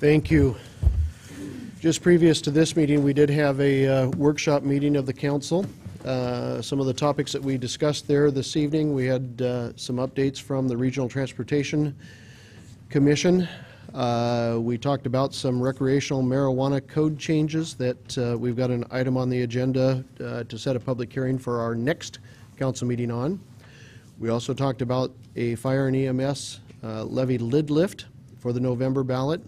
Thank you. Just previous to this meeting, we did have a uh, workshop meeting of the council. Uh, Some of the topics that we discussed there this evening, we had uh, some updates from the Regional Transportation Commission. Uh, We talked about some recreational marijuana code changes that uh, we've got an item on the agenda uh, to set a public hearing for our next council meeting on. We also talked about a fire and EMS uh, levy lid lift for the November ballot,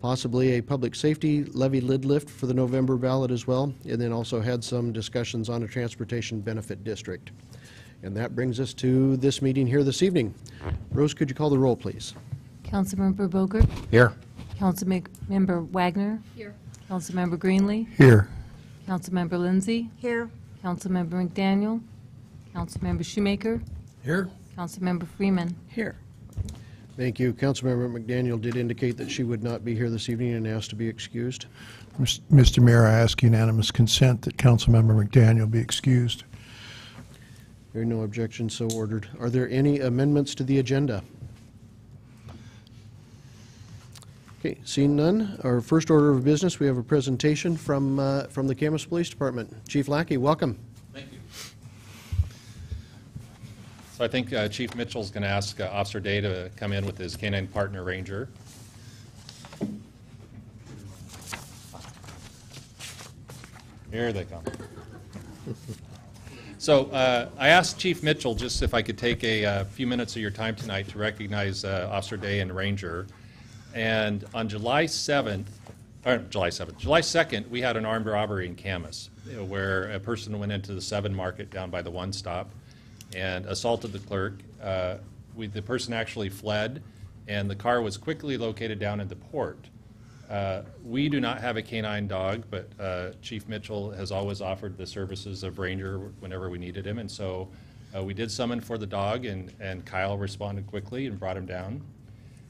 possibly a public safety levy lid lift for the November ballot as well, and then also had some discussions on a transportation benefit district. And that brings us to this meeting here this evening. Rose, could you call the roll, please? Councilmember Boger, Here. Councilmember Wagner. Here. Councilmember Greenlee, Here. Councilmember Lindsay, Here. Councilmember McDaniel, Councilmember Shoemaker, Here. Councilmember Freeman. Here. Thank you. Councilmember McDaniel did indicate that she would not be here this evening and asked to be excused. Mr. Mayor, I ask unanimous consent that Councilmember McDaniel be excused. There are no objections, so ordered. Are there any amendments to the agenda? Okay, seeing none, our first order of business, we have a presentation from, uh, from the Camas Police Department. Chief Lackey, welcome. Thank you. So I think uh, Chief Mitchell's going to ask uh, Officer Day to come in with his canine partner ranger. Here they come. So uh, I asked Chief Mitchell just if I could take a uh, few minutes of your time tonight to recognize uh, Officer Day and Ranger. And on July 7th, or July 7th, July 2nd, we had an armed robbery in Camas where a person went into the Seven Market down by the One Stop and assaulted the clerk. Uh, we, the person actually fled, and the car was quickly located down at the port. Uh, We do not have a canine dog, but uh, Chief Mitchell has always offered the services of Ranger whenever we needed him, and so uh, we did summon for the dog, and, and Kyle responded quickly and brought him down.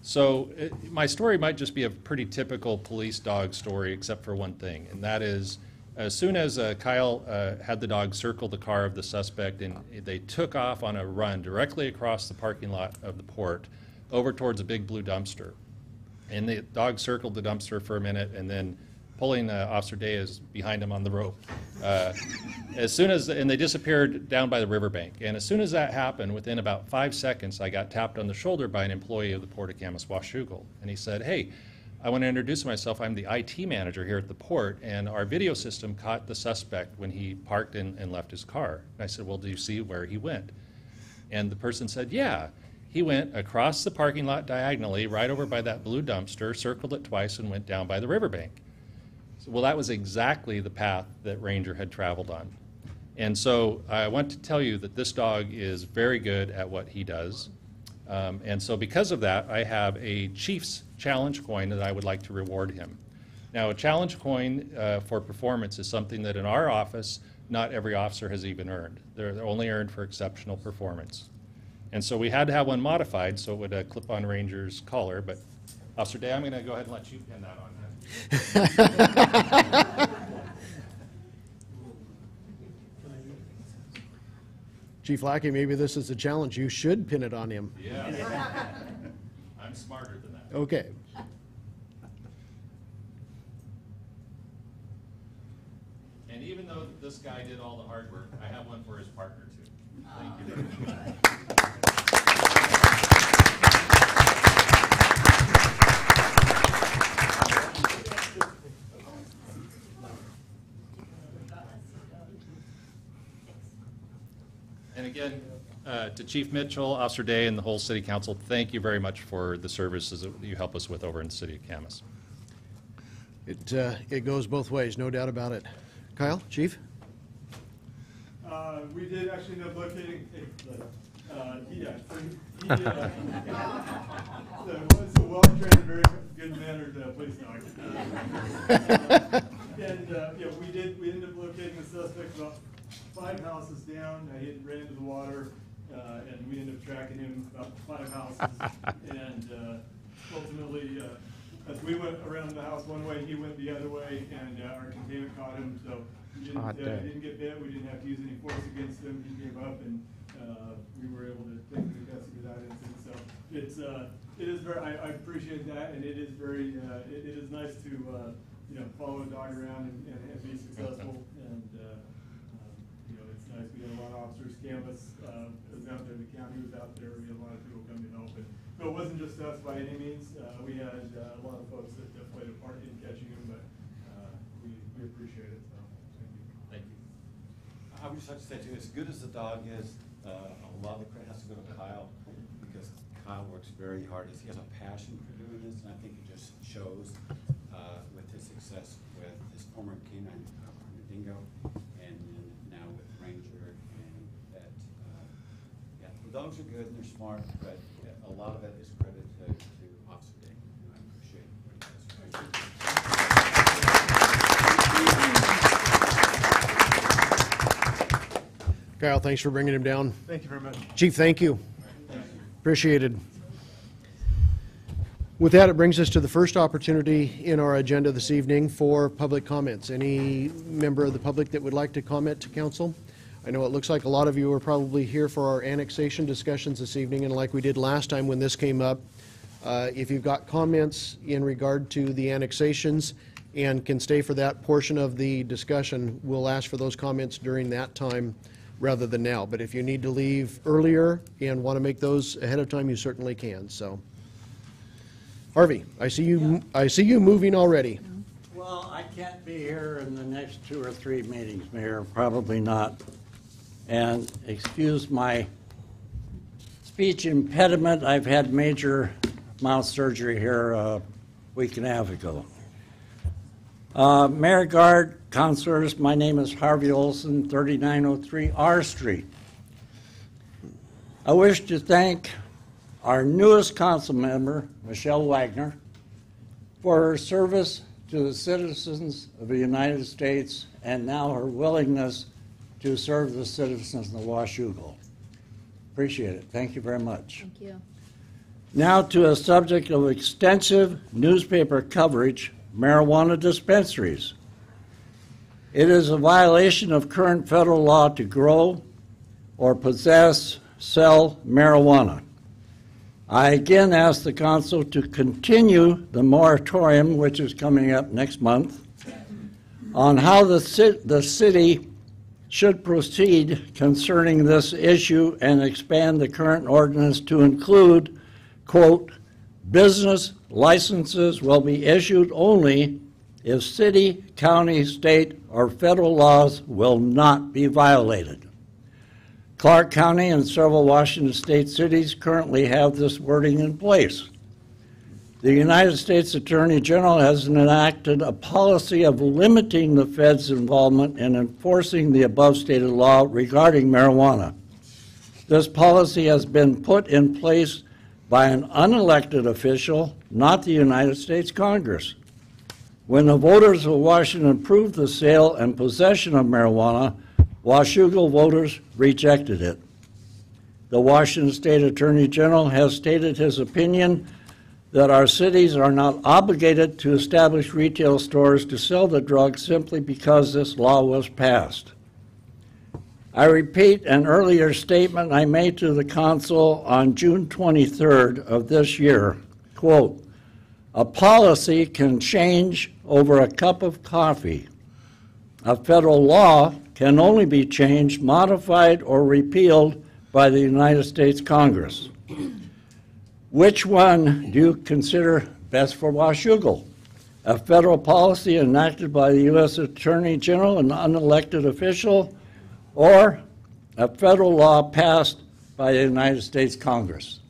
So it- my story might just be a pretty typical police dog story, except for one thing, and that is, as soon as uh, Kyle uh, had the dog circle the car of the suspect, and they took off on a run directly across the parking lot of the port, over towards a big blue dumpster. And the dog circled the dumpster for a minute, and then pulling uh, Officer Day is behind him on the rope. Uh, As soon as, and they disappeared down by the riverbank. And as soon as that happened, within about five seconds, I got tapped on the shoulder by an employee of the Port of Camas Washougal. And he said, hey, I want to introduce myself. I'm the IT manager here at the port, and our video system caught the suspect when he parked and, and left his car. And I said, well, do you see where he went? And the person said, yeah. He went across the parking lot diagonally, right over by that blue dumpster, circled it twice, and went down by the riverbank. So, Well, that was exactly the path that Ranger had traveled on. And so I want to tell you that this dog is very good at what he does. Um, And so because of that, I have a Chiefs Challenge coin that I would like to reward him. Now, a challenge coin uh, for performance is something that in our office, not every officer has even earned. They're they're only earned for exceptional performance. And so we had to have one modified, so it would uh, clip on Ranger's collar, but Officer Day, I'm going to go ahead and let you pin that on him. Chief Lackey, maybe this is a challenge. You should pin it on him. Yeah. I'm smarter than that. Okay. And even though this guy did all the hard work, I have one for his partner too. Thank you very much. And again, uh, to Chief Mitchell, Officer Day, and the whole city council, thank you very much for the services that you help us with over in the city of Camas. It, uh, it goes both ways, no doubt about it. Kyle, Chief? Uh, we did actually end up locating, a- the Uh, yeah, so he, uh, so, so well-trained, very good-mannered uh, police dog. Uh, And, uh, yeah, we did, we ended up locating the suspect about five houses down, uh, he had ran into the water, uh, and we ended up tracking him about five houses. And, uh, ultimately, uh, as we went around the house one way, he went the other way, and, uh, our containment caught him, so he didn't, uh, he didn't get bit, we didn't have to use any force against him, he gave up, and, uh, we were able to take to custody without incident, so it's, uh, it is very, I, I appreciate that, and it is very, uh, it, it is nice to, uh, you know, follow a dog around and, and and be successful, we had a lot of officers, Camas, uh, was out there, the county was out there, we had a lot of people come to help, and, but it wasn't just us by any means, uh, we had, uh, a lot of folks that that played a part in catching him, but, uh, we, we appreciate it, so, thank you. Thank you. I would just like to say too, as good as the dog is, uh, a lot of the credit has to go to Kyle, because Kyle works very hard, he has a passion for doing this, and I think it just shows, uh, with his success with his former canine, uh, Dingo, and then now with Ranger, and that, uh, yeah, dogs are good and they're smart, but a lot of it is credit to, to Officer Day, and I appreciate what he does. Kyle, thanks for bringing him down. Thank you very much. Chief, thank you. Appreciated. With that, it brings us to the first opportunity in our agenda this evening for public comments. Any member of the public that would like to comment to council? I know it looks like a lot of you are probably here for our annexation discussions this evening, and like we did last time when this came up, uh, if you've got comments in regard to the annexations and can stay for that portion of the discussion, we'll ask for those comments during that time rather than now. But if you need to leave earlier and want to make those ahead of time, you certainly can, so. Harvey, I see you, I see you moving already. Well, I can't be here in the next two or three meetings, Mayor, probably not. And excuse my speech impediment, I've had major mouth surgery here a week and a half ago. Uh, Mayor Guard, councilors, my name is Harvey Olson, 3903 R Street. I wish to thank our newest council member, Michelle Wagner, for her service to the citizens of the United States and now her willingness to serve the citizens of Washougal. Appreciate it. Thank you very much. Thank you. Now to a subject of extensive newspaper coverage, marijuana dispensaries. It is a violation of current federal law to grow or possess, sell marijuana. I again ask the council to continue the moratorium, which is coming up next month, on how the the city should proceed concerning this issue and expand the current ordinance to include, quote, "Business licenses will be issued only if city, county, state, or federal laws will not be violated." Clark County and several Washington state cities currently have this wording in place. The United States Attorney General has enacted a policy of limiting the Fed's involvement in enforcing the above stated law regarding marijuana. This policy has been put in place by an unelected official, not the United States Congress. When the voters of Washington approved the sale and possession of marijuana, Washougal voters rejected it. The Washington State Attorney General has stated his opinion that our cities are not obligated to establish retail stores to sell the drug simply because this law was passed. I repeat an earlier statement I made to the council on June 23rd of this year. Quote, "A policy can change over a cup of coffee. A federal law can only be changed, modified, or repealed by the United States Congress. Which one do you consider best for Washougal? A federal policy enacted by the U.S. Attorney General, an unelected official, or a federal law passed by the United States Congress?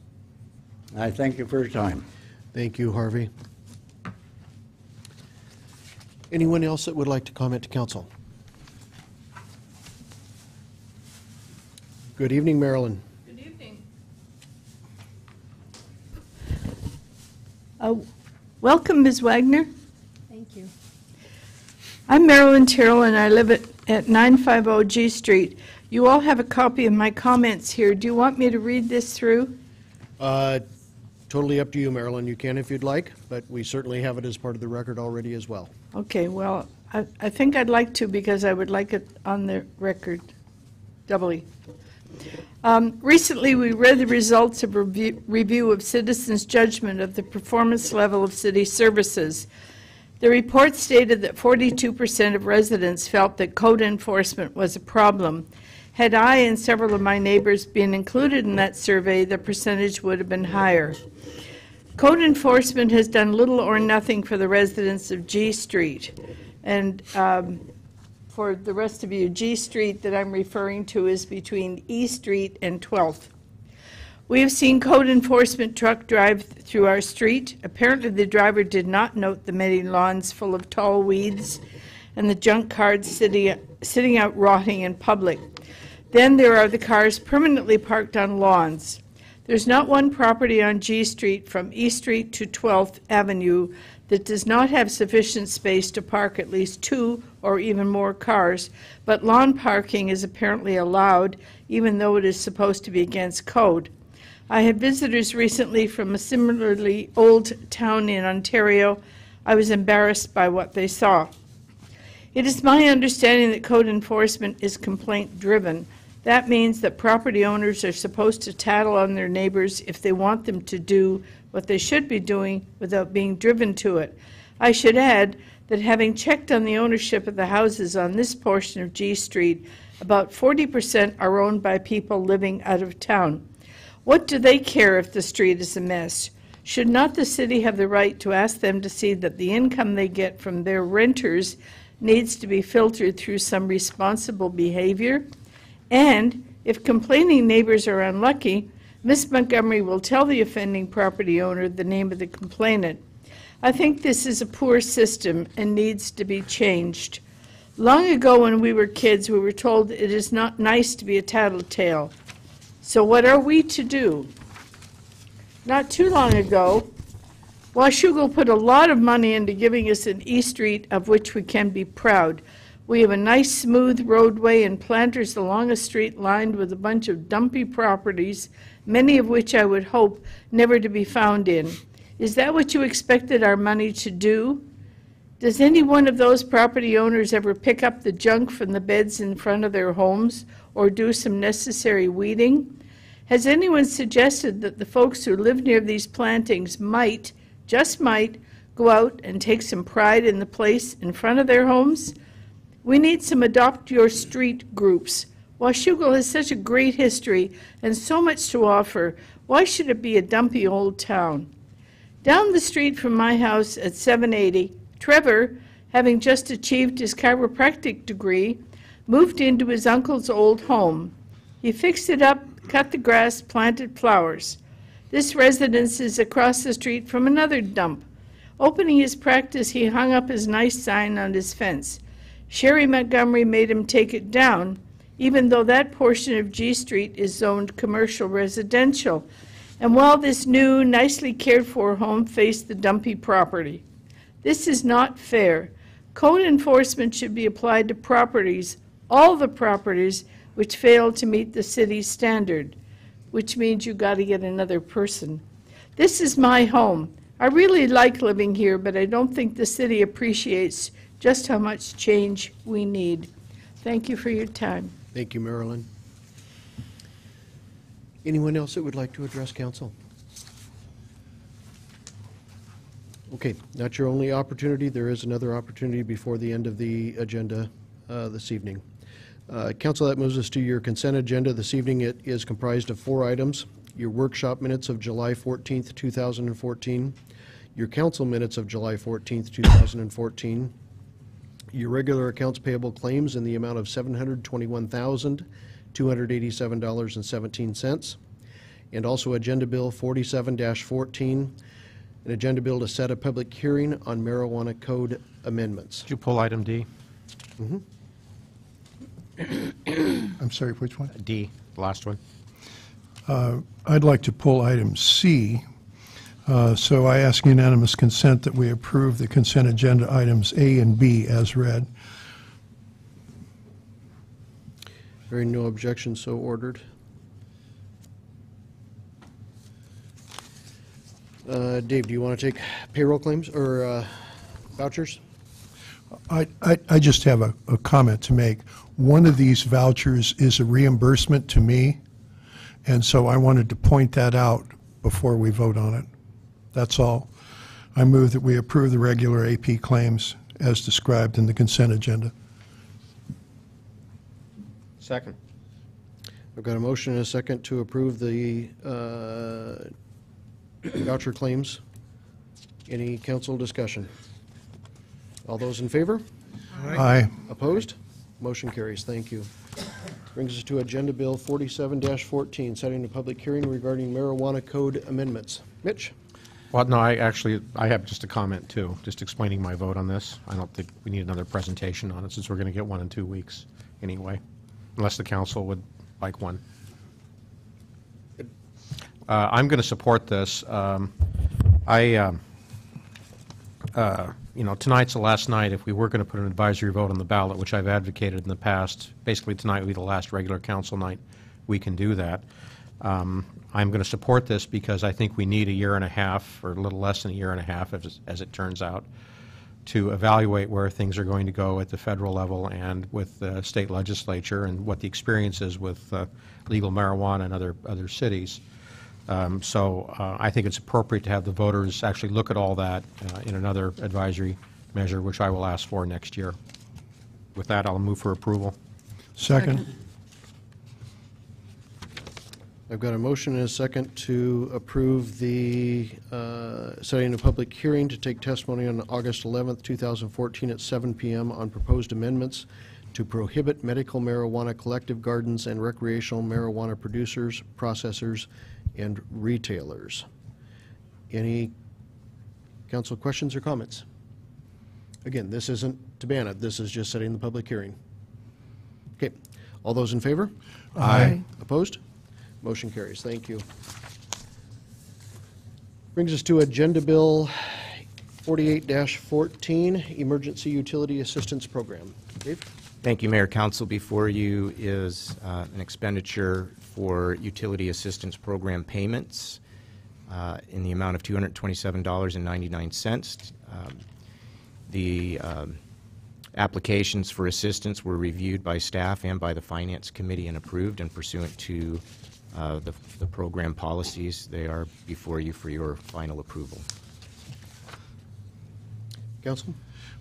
I thank you for your time. Thank you, Harvey. Anyone else that would like to comment to council? Good evening, Marilyn. Good evening. Welcome, Ms. Wagner. Thank you. I'm Marilyn Terrell, and I live at, at 950 G Street. You all have a copy of my comments here. Do you want me to read this through? Uh, Totally up to you, Marilyn. You can if you'd like, but we certainly have it as part of the record already as well. Okay, well, I, I think I'd like to because I would like it on the record doubly. Um, Recently, we read the results of review review of citizens' judgment of the performance level of city services. The report stated that 42% of residents felt that code enforcement was a problem. Had I and several of my neighbors been included in that survey, the percentage would have been higher. Code enforcement has done little or nothing for the residents of G Street. And um, for the rest of you, G Street that I'm referring to is between E Street and 12th. We have seen code enforcement truck drive through our street. Apparently, the driver did not note the many lawns full of tall weeds and the junk cars sitting, sitting out rotting in public. Then there are the cars permanently parked on lawns. There's not one property on G Street from E Street to 12th Avenue that does not have sufficient space to park at least two or even more cars, but lawn parking is apparently allowed, even though it is supposed to be against code. I had visitors recently from a similarly old town in Ontario. I was embarrassed by what they saw. It is my understanding that code enforcement is complaint-driven. That means that property owners are supposed to tattle on their neighbors if they want them to do what they should be doing without being driven to it. I should add that having checked on the ownership of the houses on this portion of G Street, about 40% are owned by people living out of town. What do they care if the street is a mess? Should not the city have the right to ask them to see that the income they get from their renters needs to be filtered through some responsible behavior? And if complaining neighbors are unlucky, Miss Montgomery will tell the offending property owner the name of the complainant. I think this is a poor system and needs to be changed. Long ago, when we were kids, we were told it is not nice to be a tattletale. So what are we to do? Not too long ago, Washougal put a lot of money into giving us an E Street of which we can be proud. We have a nice smooth roadway and planters along a street lined with a bunch of dumpy properties, many of which I would hope never to be found in. Is that what you expected our money to do? Does any one of those property owners ever pick up the junk from the beds in front of their homes or do some necessary weeding? Has anyone suggested that the folks who live near these plantings might, just might, go out and take some pride in the place in front of their homes? We need some adopt your street groups. Washougal has such a great history and so much to offer. Why should it be a dumpy old town? Down the street from my house at 780, Trevor, having just achieved his chiropractic degree, moved into his uncle's old home. He fixed it up, cut the grass, planted flowers. This residence is across the street from another dump. Opening his practice, he hung up his nice sign on his fence. Sherry Montgomery made him take it down, even though that portion of G Street is zoned commercial residential. And while this new, nicely cared for home faced the dumpy property. This is not fair. Code enforcement should be applied to properties, all the properties, which fail to meet the city's standard, which means you got to get another person. This is my home. I really like living here, but I don't think the city appreciates just how much change we need. Thank you for your time. Thank you, Marilyn. Anyone else that would like to address council? Okay, not your only opportunity. There is another opportunity before the end of the agenda uh, this evening. Uh, Council, that moves us to your consent agenda. This evening, it is comprised of four items. Your workshop minutes of July 14th, 2014, your council minutes of July 14th, 2014, your regular accounts payable claims in the amount of $721,287.17, and also Agenda Bill 47-14, an agenda bill to set a public hearing on marijuana code amendments. Did you pull item D? Mm-hmm. I'm sorry, which one? D, the last one. Uh, I'd like to pull item C. Uh, So I ask unanimous consent that we approve the consent agenda items A and B as read. Hearing no objection, so ordered. Uh, Dave, do you want to take payroll claims or uh, vouchers? I, I, I just have a, a comment to make. One of these vouchers is a reimbursement to me, and so I wanted to point that out before we vote on it. That's all. I move that we approve the regular AP claims as described in the consent agenda. Second. I've got a motion and a second to approve the uh, voucher claims. Any council discussion? All those in favor? Aye. Opposed? Motion carries. Thank you. Brings us to Agenda Bill 47-14, setting a public hearing regarding marijuana code amendments. Mitch? Well, no, I actually, I have just a comment too, just explaining my vote on this. I don't think we need another presentation on it since we're going to get one in two weeks anyway, unless the council would like one. Uh, I'm going to support this. Um, I, um, uh, you know, tonight's the last night. If we were going to put an advisory vote on the ballot, which I've advocated in the past, basically tonight would be the last regular council night, we can do that. Um, I'm going to support this because I think we need a year and a half, or a little less than a year and a half, as, as it turns out, to evaluate where things are going to go at the federal level and with the state legislature and what the experience is with uh, legal marijuana in other, other cities. Um, So uh, I think it's appropriate to have the voters actually look at all that uh, in another advisory measure, which I will ask for next year. With that, I'll move for approval. Second? I've got a motion and a second to approve the uh, setting a public hearing to take testimony on August 11th, 2014 at 7 PM on proposed amendments to prohibit medical marijuana collective gardens and recreational marijuana producers, processors, and retailers. Any council questions or comments? Again, this isn't to ban it, this is just setting the public hearing. Okay, all those in favor? Aye. Opposed? Motion carries. Thank you. Brings us to Agenda Bill 48-14, Emergency Utility Assistance Program. Dave? Thank you, Mayor. Council. Before you is uh, an expenditure for utility assistance program payments uh, in the amount of $227.99. Um, The um, applications for assistance were reviewed by staff and by the Finance Committee and approved and pursuant to uh, the the program policies. They are before you for your final approval. Council?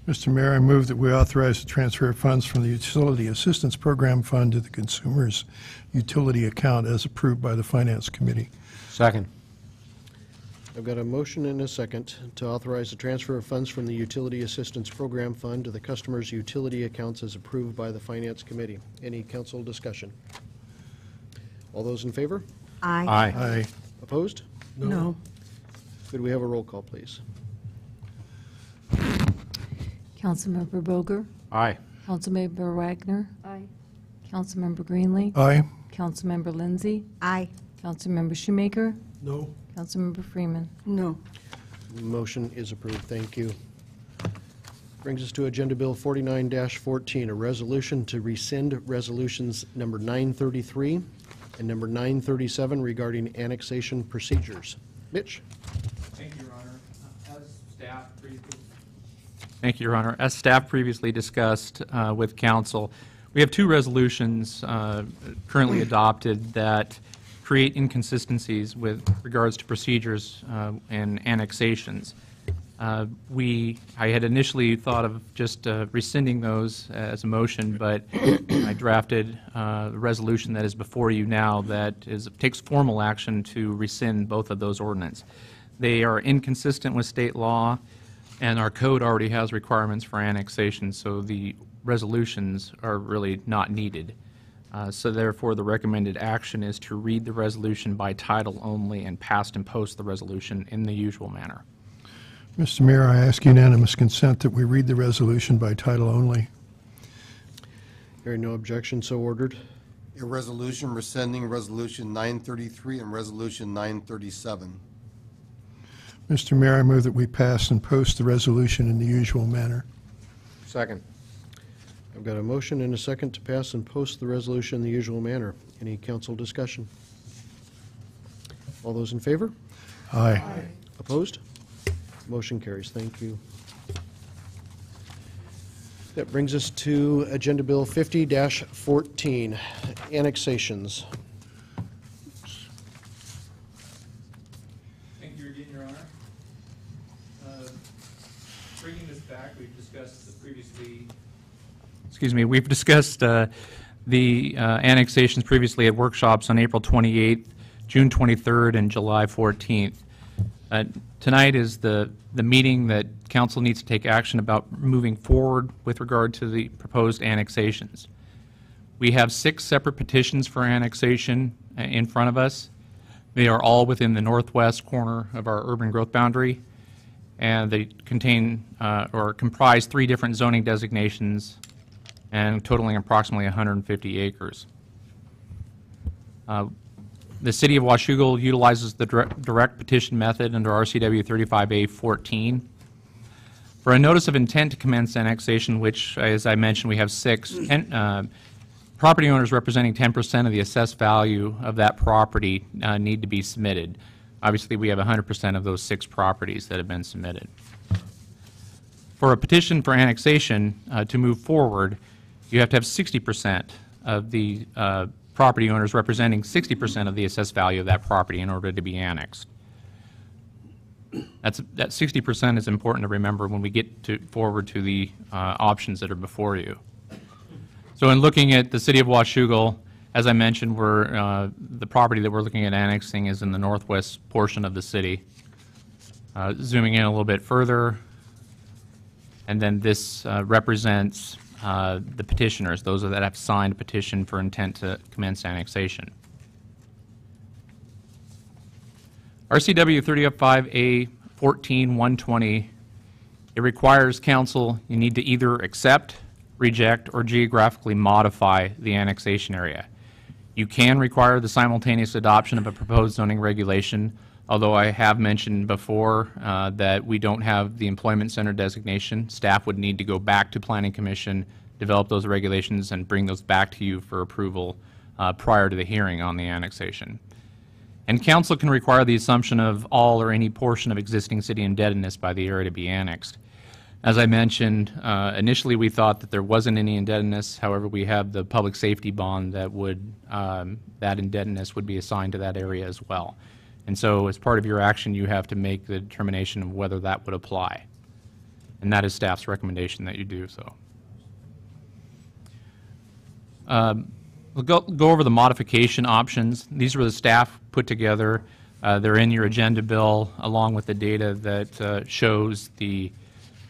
Mr. Mayor, I move that we authorize the transfer of funds from the Utility Assistance Program Fund to the Consumer's Utility Account as approved by the Finance Committee. Second. I've got a motion and a second to authorize the transfer of funds from the Utility Assistance Program Fund to the customer's utility accounts as approved by the Finance Committee. Any council discussion? All those in favor? Aye. Aye. Opposed? No. Could we have a roll call, please? Councilmember Boger, Aye. Councilmember Wagner. Aye. Councilmember Greenlee, Aye. Councilmember Lindsay, Aye. Councilmember Shoemaker, No. Councilmember Freeman. No. Motion is approved. Thank you. Brings us to Agenda Bill 49-14, a resolution to rescind resolutions number 933 and number 937 regarding annexation procedures. Mitch? Thank you, Your Honor. Uh, As staff previously... Thank you, Your Honor. As staff previously discussed uh, with council, we have two resolutions uh, currently adopted that create inconsistencies with regards to procedures uh, and annexations. Uh, We, I had initially thought of just uh, rescinding those as a motion, but I drafted uh, a resolution that is before you now that is, takes formal action to rescind both of those ordinance. They are inconsistent with state law, and our code already has requirements for annexation, so the resolutions are really not needed. Uh, So therefore, the recommended action is to read the resolution by title only and pass and post the resolution in the usual manner. Mr. Mayor, I ask unanimous consent that we read the resolution by title only. Hearing no objection, so ordered. A resolution rescinding Resolution 933 and Resolution 937. Mr. Mayor, I move that we pass and post the resolution in the usual manner. Second. I've got a motion and a second to pass and post the resolution in the usual manner. Any council discussion? All those in favor? Aye. Opposed? Motion carries. Thank you. That brings us to Agenda Bill 50-14, annexations. Thank you again, Your Honor. Uh, Bringing this back, we've discussed the previously... Excuse me, we've discussed uh, the uh, annexations previously at workshops on April 28th, June 23rd, and July 14th. Uh, Tonight is the, the meeting that council needs to take action about moving forward with regard to the proposed annexations. We have six separate petitions for annexation uh, in front of us. They are all within the northwest corner of our urban growth boundary, and they contain, uh, or comprise three different zoning designations and totaling approximately 150 acres. Uh, The city of Washougal utilizes the direct- petition method under RCW 35A14. For a notice of intent to commence annexation, which, as I mentioned, we have six, uh, property owners representing 10% of the assessed value of that property uh, need to be submitted. Obviously, we have 100% of those six properties that have been submitted. For a petition for annexation uh, to move forward, you have to have 60% of the uh, property owners representing 60% of the assessed value of that property in order to be annexed. That's, that 60% is important to remember when we get to, forward to the uh, options that are before you. So in looking at the city of Washougal, as I mentioned, we're, uh, the property that we're looking at annexing is in the northwest portion of the city. Uh, Zooming in a little bit further, and then this uh, represents uh, the petitioners, those that have signed a petition for intent to commence annexation. RCW 35A 14120, it requires council, you need to either accept, reject, or geographically modify the annexation area. You can require the simultaneous adoption of a proposed zoning regulation, although I have mentioned before uh, that we don't have the employment center designation. Staff would need to go back to Planning Commission, develop those regulations, and bring those back to you for approval uh, prior to the hearing on the annexation. And council can require the assumption of all or any portion of existing city indebtedness by the area to be annexed. As I mentioned, uh, initially, we thought that there wasn't any indebtedness. However, we have the public safety bond that would, um, that indebtedness would be assigned to that area as well. And so as part of your action, you have to make the determination of whether that would apply. And that is staff's recommendation that you do so. Um, We'll go, go over the modification options. These were the staff put together. Uh, They're in your agenda bill, along with the data that uh, shows the,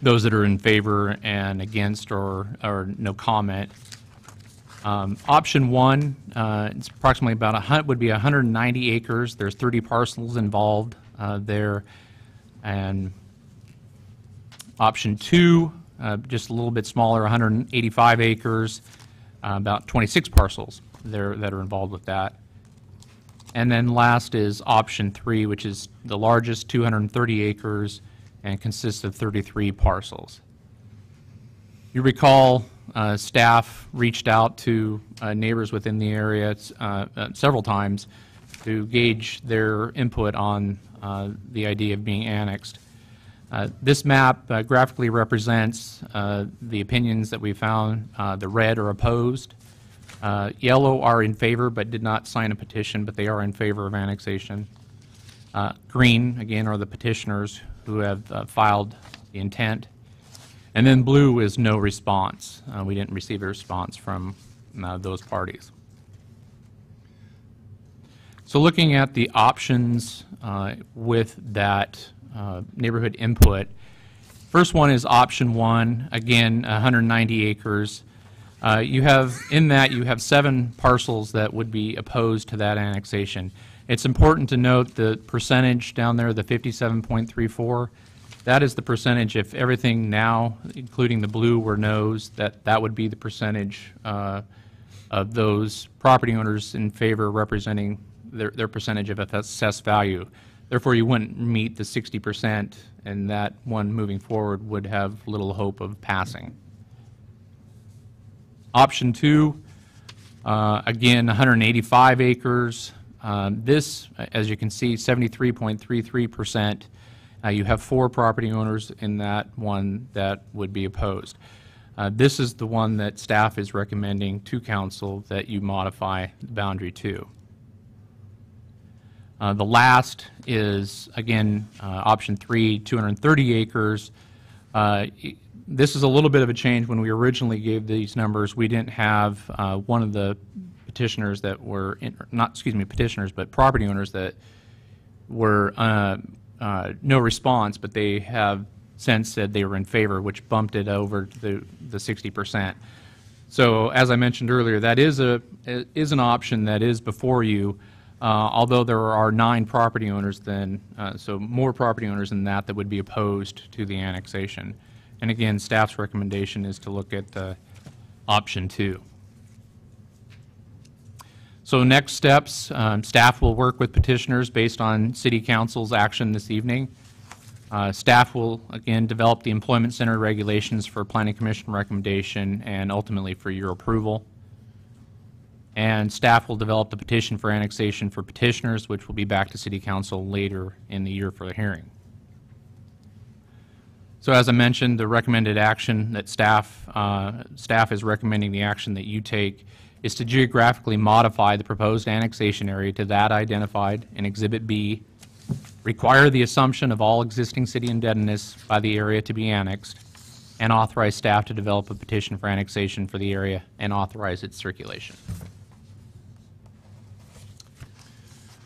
those that are in favor and against or, or no comment. Um, Option one, uh, it's approximately about a hun, would be 190 acres. There's 30 parcels involved uh, there. And option two, uh, just a little bit smaller, 185 acres, uh, about 26 parcels there that are involved with that. And then last is option three, which is the largest, 230 acres, and consists of 33 parcels. You recall, uh, staff reached out to uh, neighbors within the area uh, uh, several times to gauge their input on uh, the idea of being annexed. This map graphically represents the opinions that we found. The red are opposed. Yellow are in favor but did not sign a petition, but they are in favor of annexation. Green, again, are the petitioners who have filed the intent. And then blue is no response. Uh, We didn't receive a response from uh, those parties. So looking at the options uh, with that uh, neighborhood input, first one is option one, again, 190 acres. Uh, You have, in that, you have seven parcels that would be opposed to that annexation. It's important to note the percentage down there, the 57.34, that is the percentage, if everything now, including the blue, were no's, that, that would be the percentage uh, of those property owners in favor representing their, their percentage of assessed value. Therefore, you wouldn't meet the 60%, and that one moving forward would have little hope of passing. Option two, uh, again, 185 acres. Um, This, as you can see, 73.33%. Uh, You have four property owners in that one that would be opposed. Uh, This is the one that staff is recommending to council that you modify the boundary to. Uh, The last is, again, uh, option three, 230 acres. Uh, This is a little bit of a change. When we originally gave these numbers, we didn't have uh, one of the petitioners that were, in- not, excuse me, petitioners, but property owners that were uh, uh, no response, but they have since said they were in favor, which bumped it over to the the 60%. So as I mentioned earlier, that is a, is an option that is before you, uh, although there are nine property owners then, uh, so more property owners than that that would be opposed to the annexation. And again, staff's recommendation is to look at the option two. So next steps, um, staff will work with petitioners based on city council's action this evening. Uh, Staff will, again, develop the employment center regulations for planning commission recommendation and ultimately for your approval. And staff will develop the petition for annexation for petitioners, which will be back to city council later in the year for the hearing. So as I mentioned, the recommended action that staff, uh, staff is recommending the action that you take is to geographically modify the proposed annexation area to that identified in Exhibit B, require the assumption of all existing city indebtedness by the area to be annexed, and authorize staff to develop a petition for annexation for the area and authorize its circulation.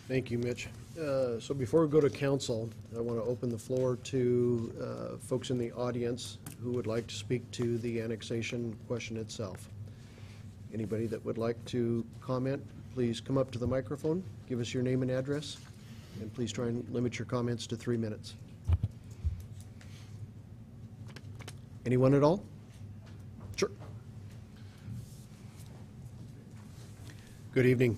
Thank you, Mitch. Uh, So before we go to council, I want to open the floor to uh, folks in the audience who would like to speak to the annexation question itself. Anybody that would like to comment, please come up to the microphone, give us your name and address, and please try and limit your comments to three minutes. Anyone at all? Sure. Good evening.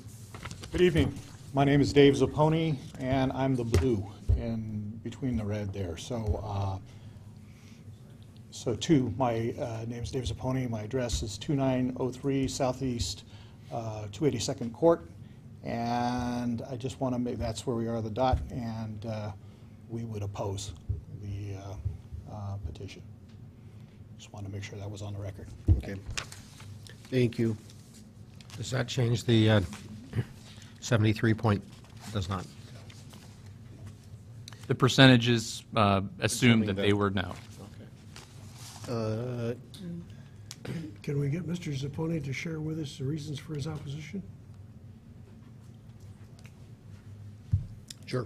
Good evening. My name is Dave Zapponi, and I'm the blue in between the red there. So, uh, so two, my uh, name is Dave Zapponi. My address is 2903 Southeast uh, 282nd Court. And I just want to make, that's where we are, the dot, and uh, we would oppose the uh, uh, petition. Just want to make sure that was on the record. Okay. Thank you. Does that change the uh, 73 point, does not? The percentages uh, assumed that Assuming they were no. Uh, Can we get Mr. Zapponi to share with us the reasons for his opposition? Sure.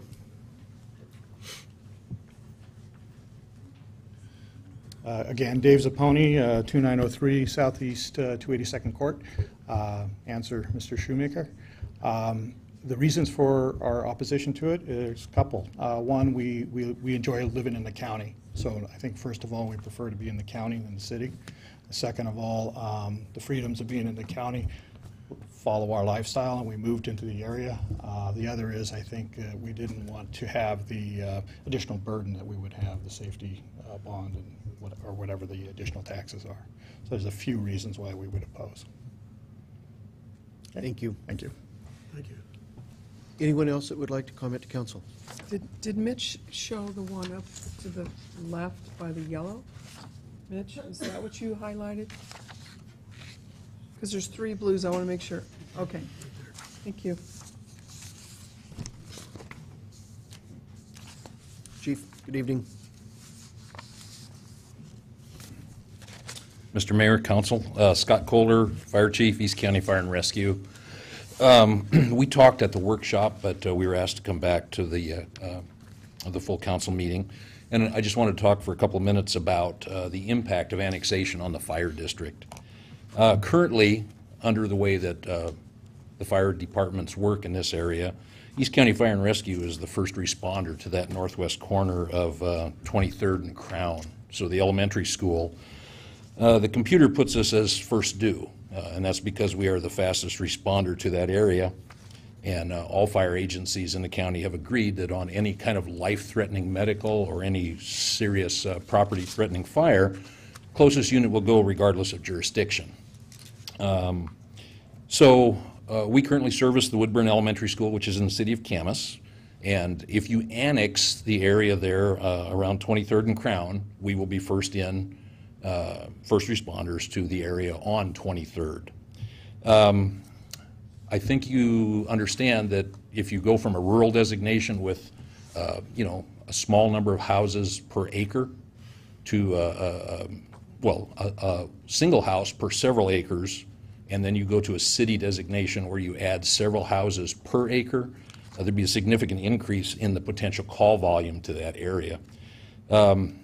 Uh, Again, Dave Zapponi, uh, 2903 Southeast uh, 282nd Court. Uh, Answer Mr. Shoemaker. Um, The reasons for our opposition to it is a couple. Uh, One, we we we enjoy living in the county, so I think first of all, we prefer to be in the county than the city. Second of all, um, the freedoms of being in the county follow our lifestyle, and we moved into the area. Uh, The other is, I think, uh, we didn't want to have the uh, additional burden that we would have, the safety uh, bond and what- or whatever the additional taxes are. So there's a few reasons why we would oppose. Thank you. Thank you. Thank you. Anyone else that would like to comment to council? Did, did Mitch show the one up to the left by the yellow? Mitch, is that what you highlighted? Because there's three blues, I want to make sure. Okay, thank you. Chief, good evening. Mr. Mayor, Council, uh, Scott Kohler, Fire Chief, East County Fire and Rescue. Um, We talked at the workshop, but uh, we were asked to come back to the, uh, uh, the full council meeting. And I just wanted to talk for a couple of minutes about uh, the impact of annexation on the fire district. Uh, Currently, under the way that uh, the fire departments work in this area, East County Fire and Rescue is the first responder to that northwest corner of uh, 23rd and Crown. So the elementary school The computer puts us as first due, uh, and that's because we are the fastest responder to that area. And uh, all fire agencies in the county have agreed that on any kind of life-threatening medical or any serious uh, property-threatening fire, closest unit will go regardless of jurisdiction. Um, So uh, we currently service the Woodburn Elementary School, which is in the city of Camas. And if you annex the area there uh, around 23rd and Crown, we will be first in, uh, first responders to the area on 23rd. Um, I think you understand that if you go from a rural designation with, uh, you know, a small number of houses per acre to, uh, uh, um, well, a, a single house per several acres, and then you go to a city designation where you add several houses per acre, uh, there'd be a significant increase in the potential call volume to that area. Um,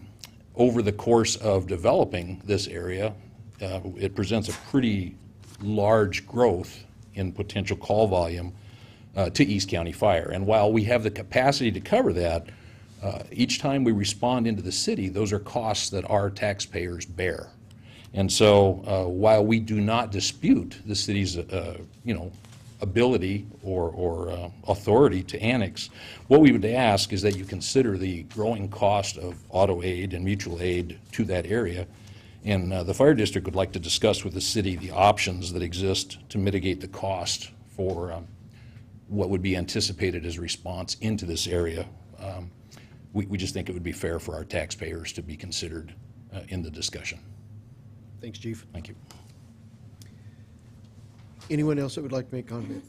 Over the course of developing this area, uh, it presents a pretty large growth in potential call volume uh, to East County Fire. And while we have the capacity to cover that, uh, each time we respond into the city, those are costs that our taxpayers bear. And so uh, while we do not dispute the city's, uh, you know, ability or, or uh, authority to annex, what we would ask is that you consider the growing cost of auto aid and mutual aid to that area. And uh, the fire district would like to discuss with the city the options that exist to mitigate the cost for um, what would be anticipated as response into this area. Um, We, we just think it would be fair for our taxpayers to be considered uh, in the discussion. Thanks, Chief. Thank you. Anyone else that would like to make comment?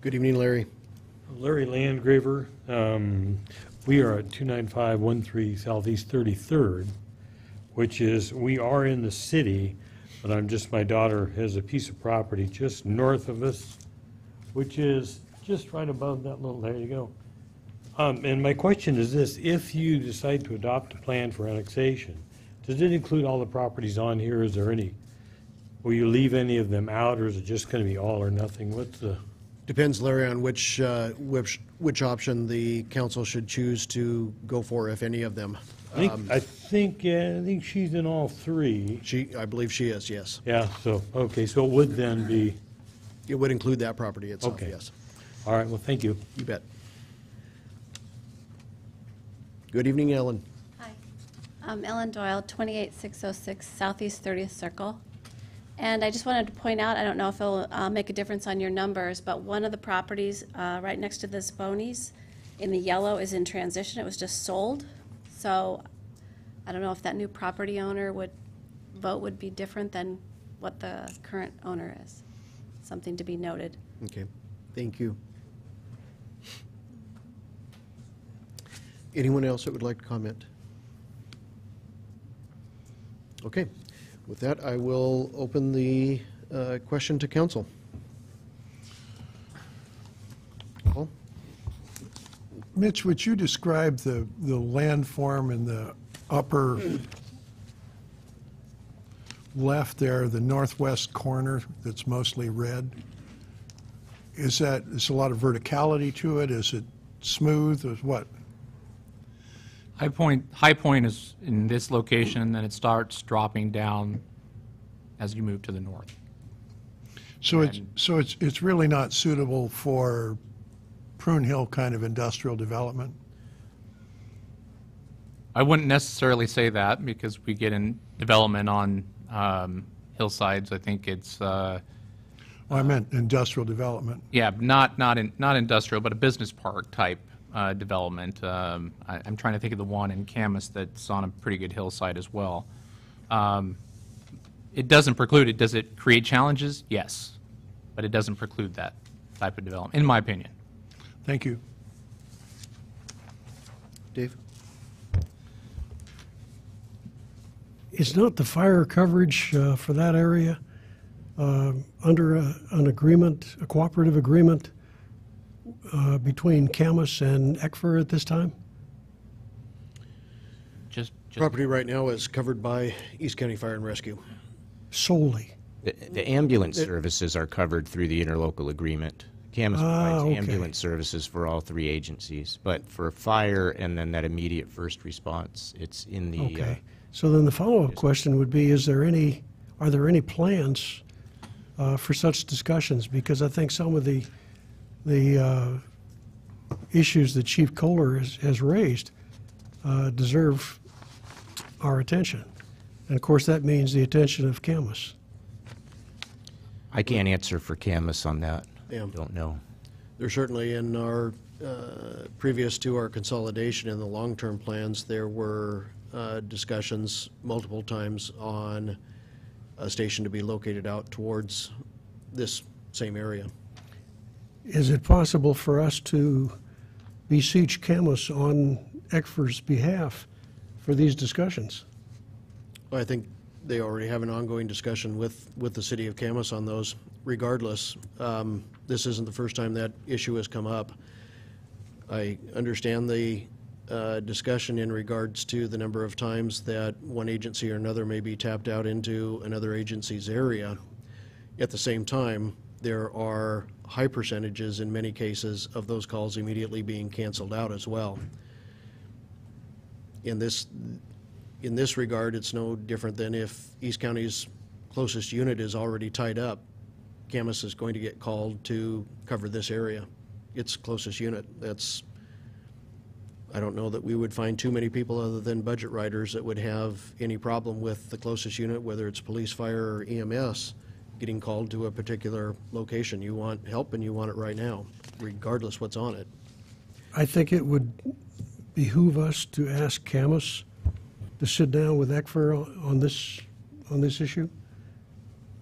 Good evening, Larry. Larry Landgraver. Um, We are at 29513 Southeast 33rd, which is, we are in the city, but I'm just, my daughter has a piece of property just north of us, which is just right above that little, there you go. Um, And my question is this, if you decide to adopt a plan for annexation, does it include all the properties on here? Is there any, will you leave any of them out, or is it just going to be all or nothing? What's the? Depends, Larry, on which, uh, which, which option the council should choose to go for, if any of them. I think, Um, I think, yeah, I think she's in all three. She, I believe she is, yes. Yeah, so, okay, so it would then be, It would include that property itself, Okay. yes. all right, well, thank you. You bet. Good evening, Ellen. I'm Ellen Doyle, 28606 Southeast 30th Circle. And I just wanted to point out, I don't know if it'll uh, make a difference on your numbers, but one of the properties uh, right next to this Boney's in the yellow is in transition. It was just sold. So I don't know if that new property owner would, vote would be different than what the current owner is. Something to be noted. Okay, thank you. Anyone else that would like to comment? Okay, with that, I will open the uh, question to council. Paul? Mitch, would you describe the, the landform in the upper left there, the northwest corner that's mostly red? Is that, is a lot of verticality to it? Is it smooth or what? High Point, High Point is in this location, and then it starts dropping down as you move to the north. So it's, so it's, it's really not suitable for Prune Hill kind of industrial development? I wouldn't necessarily say that because we get in development on um, hillsides. I think it's, uh, Well, I meant industrial development. yeah, not, not, in, not industrial, but a business park type uh, development. Um, I, I'm trying to think of the one in Camas that's on a pretty good hillside as well. Um, It doesn't preclude it. Does it create challenges? Yes. But it doesn't preclude that type of development, in my opinion. Thank you. Dave? Is not the fire coverage uh, for that area uh, under a- an agreement, a cooperative agreement uh, between Camas and ECFR at this time? Just, Property right now is covered by East County Fire and Rescue. Solely? The- The ambulance services are covered through the interlocal agreement. Camas Ah, provides okay. ambulance services for all three agencies, but for fire and then that immediate first response, it's in the, uh, Okay. So then the follow-up question would be, is there any, are there any plans uh, for such discussions, because I think some of the, the uh, issues that Chief Kohler has, has raised uh, deserve our attention. And of course, that means the attention of Camas. I can't answer for Camas on that. Yeah. Don't know. There certainly, in our, uh, previous to our consolidation in the long-term plans, there were uh, discussions multiple times on a station to be located out towards this same area. Is it possible for us to beseech Camas on ECFR's behalf for these discussions? I think they already have an ongoing discussion with, with the city of Camas on those. Regardless, um, this isn't the first time that issue has come up. I understand the uh, discussion in regards to the number of times that one agency or another may be tapped out into another agency's area. At the same time, there are high percentages in many cases of those calls immediately being canceled out as well. In this, in this regard, it's no different than if East County's closest unit is already tied up. Camas is going to get called to cover this area. Its closest unit. That's, I don't know that we would find too many people other than budget writers that would have any problem with the closest unit, whether it's police, fire, or EMS, getting called to a particular location. You want help and you want it right now, regardless what's on it. I think it would behoove us to ask Camas to sit down with ECFR on- on this, on this issue.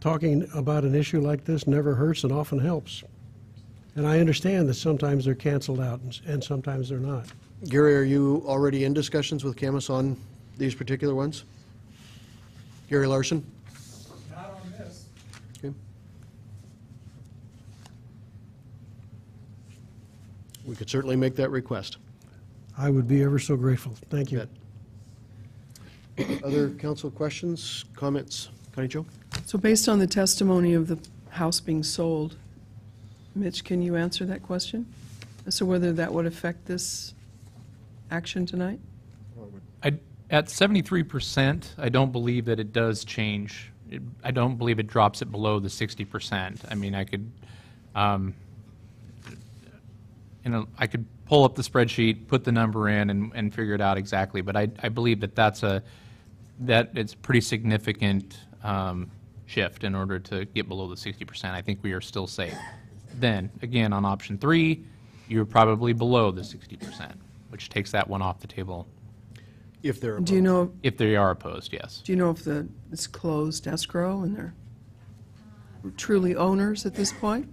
Talking about an issue like this never hurts and often helps. And I understand that sometimes they're canceled out and and sometimes they're not. Gary, are you already in discussions with Camas on these particular ones? Gary Larson? Not on this. Okay. We could certainly make that request. I would be ever so grateful. Thank you. Other council questions, comments? Connie Jo? So based on the testimony of the house being sold, Mitch, can you answer that question? As to whether that would affect this action tonight? I, at 73%, I don't believe that it does change. It- I don't believe it drops it below the 60%. I mean, I could, um, you know, I could pull up the spreadsheet, put the number in, and, and figure it out exactly, but I, I believe that that's a, that it's pretty significant um, shift in order to get below the 60%. I think we are still safe. Then, again, on option three, you're probably below the 60%, which takes that one off the table. If they're Do you know, If they are opposed, yes. do you know if the, it's closed escrow and they're truly owners at this point?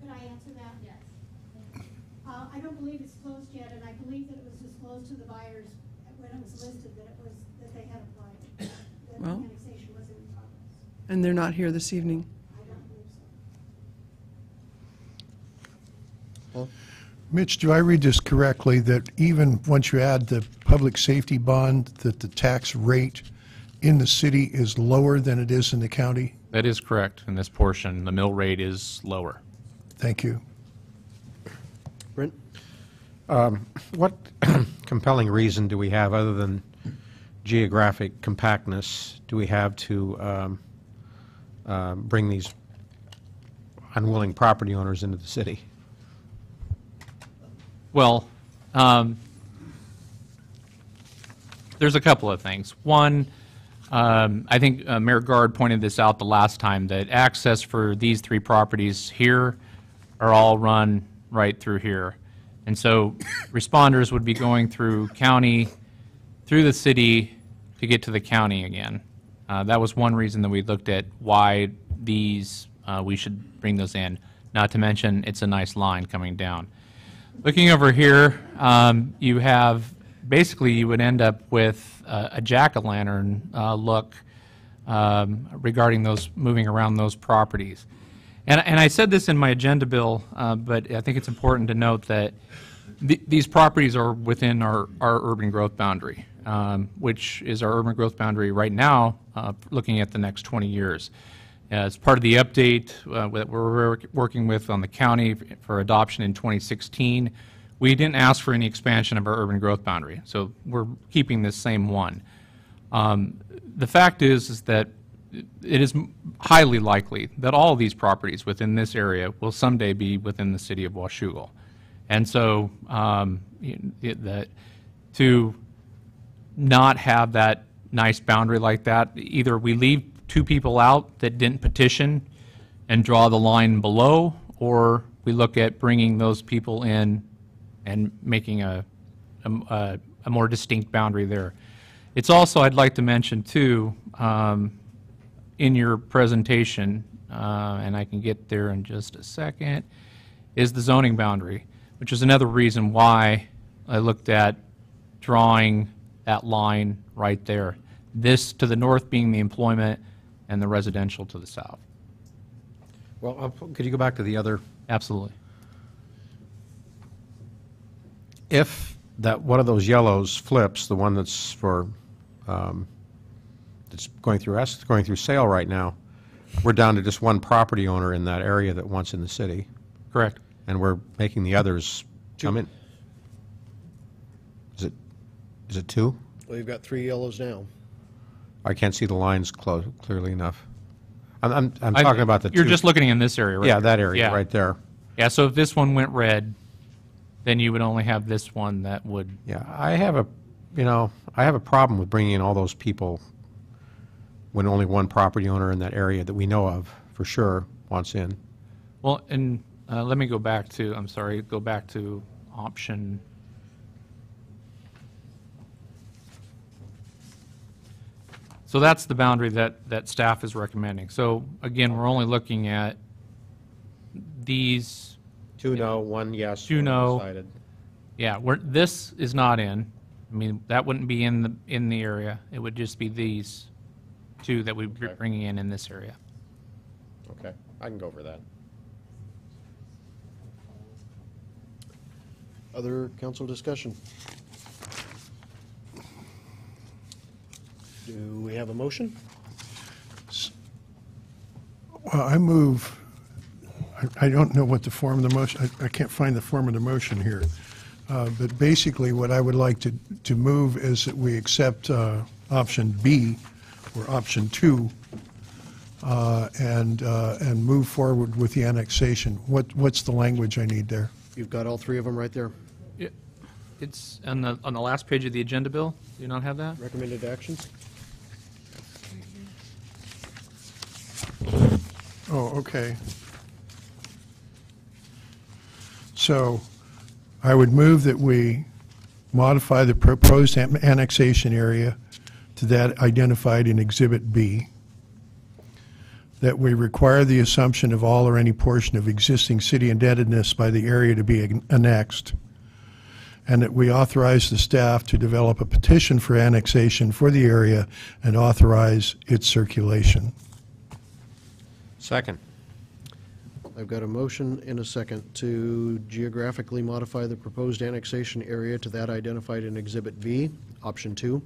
Could I answer that? Yes. Uh, I don't believe it's closed yet, and I believe that it was disclosed to the buyers when it was listed that it was, that they had applied, that the Well- annexation was in progress. And they're not here this evening? I don't believe so. Mitch, do I read this correctly, that even once you add the public safety bond, that the tax rate in the city is lower than it is in the county? That is correct. In this portion, the mill rate is lower. Thank you. Brent? Um, What compelling reason do we have, other than geographic compactness, do we have to um, uh, bring these unwilling property owners into the city? Well, um, there's a couple of things. One, um, I think uh, Mayor Guard pointed this out the last time, that access for these three properties here are all run right through here. And so responders would be going through county, through the city to get to the county again. Uh, That was one reason that we looked at why these, uh, we should bring those in. Not to mention, it's a nice line coming down. Looking over here, um, you have, basically, you would end up with a jack-o'-lantern uh, look um, regarding those, moving around those properties. And, and I said this in my agenda bill, uh, but I think it's important to note that th- these properties are within our, our urban growth boundary, um, which is our urban growth boundary right now, uh, looking at the next 20 years. As part of the update uh, that we're working with on the county for adoption in 2016, we didn't ask for any expansion of our urban growth boundary, so we're keeping this same one. Um, The fact is, is that it is highly likely that all these properties within this area will someday be within the city of Washougal. And so, um, that, to not have that nice boundary like that, either we leave two people out that didn't petition and draw the line below, or we look at bringing those people in and making a, a, a- more distinct boundary there. It's also, I'd like to mention too, um, in your presentation, uh, and I can get there in just a second, is the zoning boundary, which is another reason why I looked at drawing that line right there. This to the north being the employment and the residential to the south. Well, uh, could you go back to the other? Absolutely. If that, one of those yellows flips, the one that's for, um, that's going through, us, going through sale right now, we're down to just one property owner in that area that wants in the city. Correct. And we're making the others come in. Is it two? Well, you've got three yellows now. I can't see the lines clo- clearly enough. I'm, I'm, I'm I- talking about the. You're just looking in this area, right? Yeah, here. that area, Yeah. right there. Yeah, so if this one went red, then you would only have this one that would, Yeah, I have a, you know, I have a problem with bringing in all those people when only one property owner in that area that we know of, for sure, wants in. well, and uh, let me go back to, I'm sorry, go back to option. So that's the boundary that, that staff is recommending. So again, we're only looking at these, Two no, one yes. Two one no. undecided. yeah, we're, this is not in. I mean, that wouldn't be in the, in the area. It would just be these two that we'd be bringing in in this area. Okay, I can go over that. Other council discussion? Do we have a motion? Well, I move, I- I don't know what the form of the motion, I I can't find the form of the motion here. Uh, But basically, what I would like to, to move is that we accept uh, option B, or option two, uh, and, uh, and move forward with the annexation. What, what's the language I need there? You've got all three of them right there. It's on the, on the last page of the agenda, Bill? Do you not have that? Recommended actions? Oh, okay. So I would move that we modify the proposed an- annexation area to that identified in Exhibit B, that we require the assumption of all or any portion of existing city indebtedness by the area to be annexed, and that we authorize the staff to develop a petition for annexation for the area and authorize its circulation. Second. I've got a motion and a second to geographically modify the proposed annexation area to that identified in Exhibit V, option two.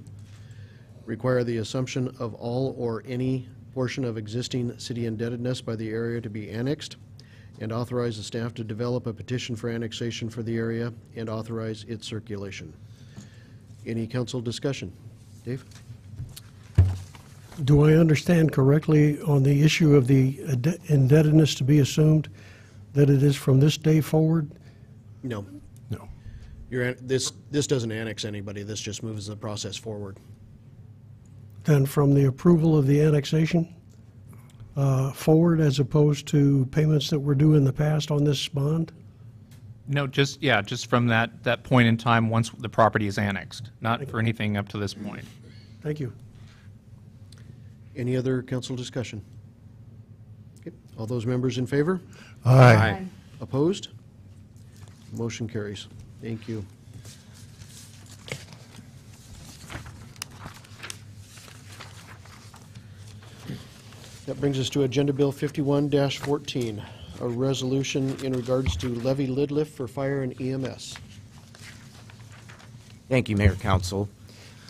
Require the assumption of all or any portion of existing city indebtedness by the area to be annexed, and authorize the staff to develop a petition for annexation for the area and authorize its circulation. Any council discussion? Dave? Do I understand correctly on the issue of the indebtedness to be assumed, that it is from this day forward? No. No. You're, an- this, this doesn't annex anybody, this just moves the process forward. Then from the approval of the annexation uh, forward, as opposed to payments that were due in the past on this bond? No, just, yeah, just from that, that point in time, once the property is annexed, not for anything up to this point. Thank you. Any other council discussion? Okay, All those members in favor? Aye. Aye. Opposed? Motion carries. Thank you. That brings us to Agenda Bill 51-14, a resolution in regards to levy lid lift for fire and EMS. Thank you, Mayor Council.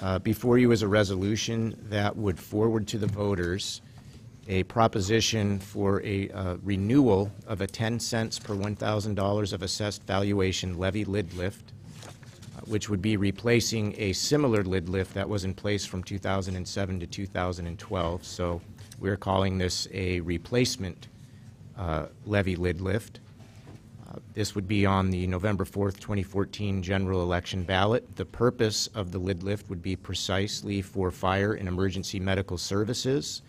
Uh, Before you is a resolution that would forward to the voters a proposition for a uh, renewal of a 10 cents per $1,000 of assessed valuation levy lid lift, uh, which would be replacing a similar lid lift that was in place from 2007 to 2012. So We're calling this a replacement uh, levy lid lift. This would be on the November 4th, 2014 general election ballot. The purpose of the lid lift would be precisely for fire and emergency medical services.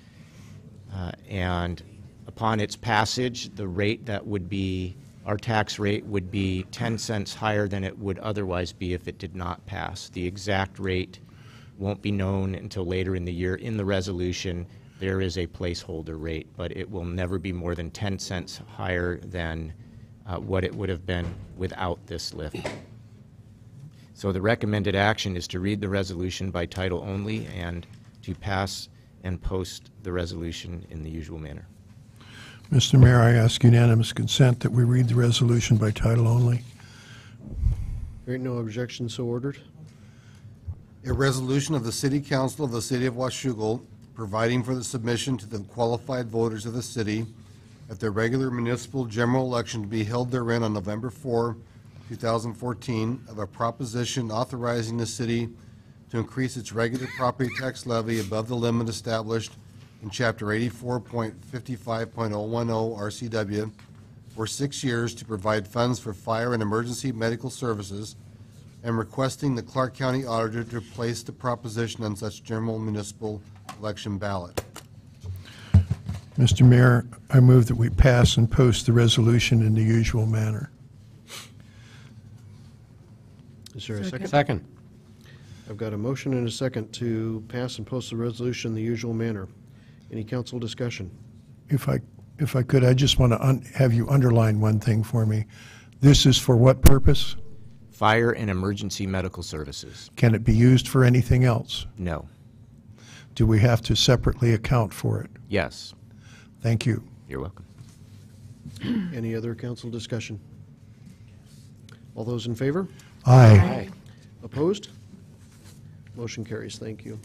Uh, And upon its passage, the rate that would be, our tax rate would be 10 cents higher than it would otherwise be if it did not pass. The exact rate won't be known until later in the year. In the resolution, there is a placeholder rate, but it will never be more than 10 cents higher than uh, what it would have been without this lift. So the recommended action is to read the resolution by title only and to pass and post the resolution in the usual manner. Mr. Mayor, I ask unanimous consent that we read the resolution by title only. Hearing no objection, so ordered. A resolution of the City Council of the City of Washougal providing for the submission to the qualified voters of the city at their regular municipal general election to be held therein on November 4, 2014, of a proposition authorizing the city to increase its regular property tax levy above the limit established in Chapter 84.55.010 RCW for six years to provide funds for fire and emergency medical services and requesting the Clark County Auditor to place the proposition on such general municipal election ballot. Mr. Mayor, I move that we pass and post the resolution in the usual manner. Is there a second? Second. I've got a motion and a second to pass and post the resolution in the usual manner. Any council discussion? If I, if I could, I just want to have you underline one thing for me. This is for what purpose? Fire and emergency medical services. Can it be used for anything else? No. Do we have to separately account for it? Yes. Thank you. You're welcome. Any other council discussion? All those in favor? Aye. Opposed? Motion carries. Thank you.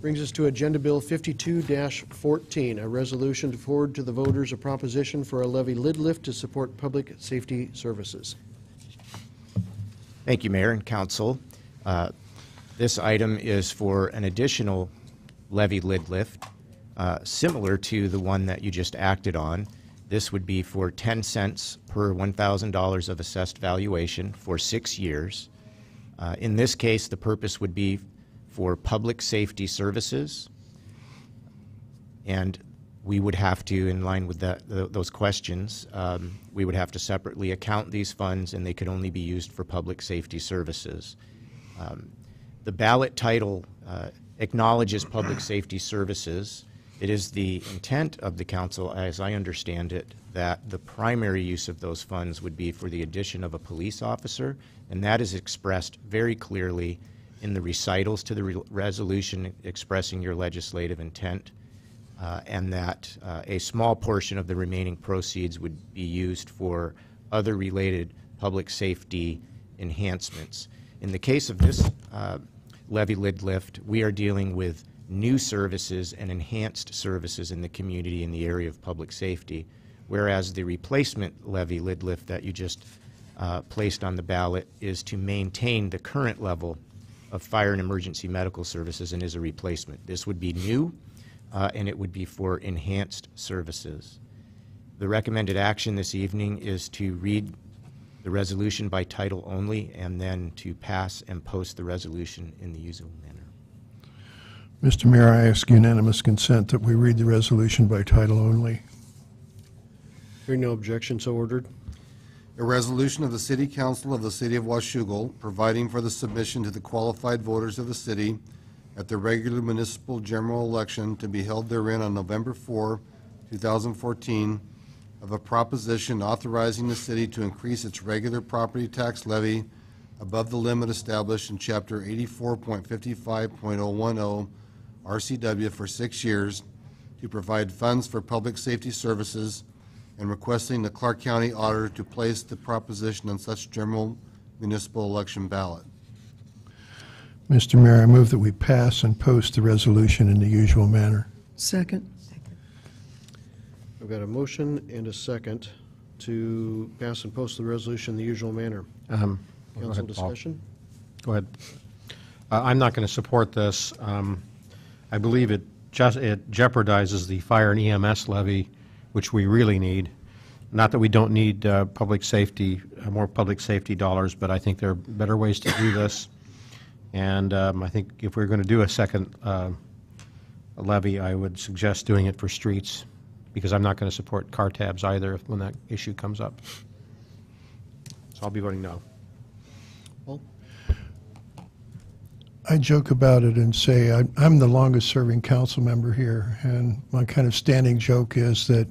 Brings us to Agenda Bill 52-14, a resolution to forward to the voters a proposition for a levy lid lift to support public safety services. Thank you, Mayor and Council. Uh, This item is for an additional levy lid lift, uh, similar to the one that you just acted on. This would be for 10 cents per $1,000 of assessed valuation for six years. Uh, In this case, the purpose would be for public safety services. And we would have to, in line with that, th- those questions, um, we would have to separately account these funds, and they could only be used for public safety services. Um, The ballot title uh, acknowledges public safety services. It is the intent of the council, as I understand it, that the primary use of those funds would be for the addition of a police officer, and that is expressed very clearly in the recitals to the re- resolution expressing your legislative intent, uh, and that uh, a small portion of the remaining proceeds would be used for other related public safety enhancements. In the case of this uh, levy lid lift, we are dealing with new services and enhanced services in the community in the area of public safety, whereas the replacement levy lid lift that you just uh, placed on the ballot is to maintain the current level of fire and emergency medical services and is a replacement. This would be new, uh, and it would be for enhanced services. The recommended action this evening is to read the resolution by title only and then to pass and post the resolution in the usual manner. Mr. Mayor, I ask unanimous consent that we read the resolution by title only. Hearing no objection, so ordered. A resolution of the City Council of the City of Washougal providing for the submission to the qualified voters of the city at the regular municipal general election to be held therein on November 4, 2014, of a proposition authorizing the city to increase its regular property tax levy above the limit established in Chapter 84.55.010 RCW for six years to provide funds for public safety services and requesting the Clark County Auditor to place the proposition on such general municipal election ballot. Mr. Mayor, I move that we pass and post the resolution in the usual manner. Second. I've got a motion and a second to pass and post the resolution in the usual manner. Um, go Council ahead, Paul. discussion? Go ahead. Uh, I'm not going to support this. Um, I believe it just, it jeopardizes the fire and EMS levy, which we really need. Not that we don't need uh, public safety, uh, more public safety dollars, but I think there are better ways to do this. And um, I think if we're going to do a second uh, levy, I would suggest doing it for streets, because I'm not going to support car tabs either when that issue comes up. So I'll be voting no. I joke about it and say I- I'm the longest-serving council member here, and my kind of standing joke is that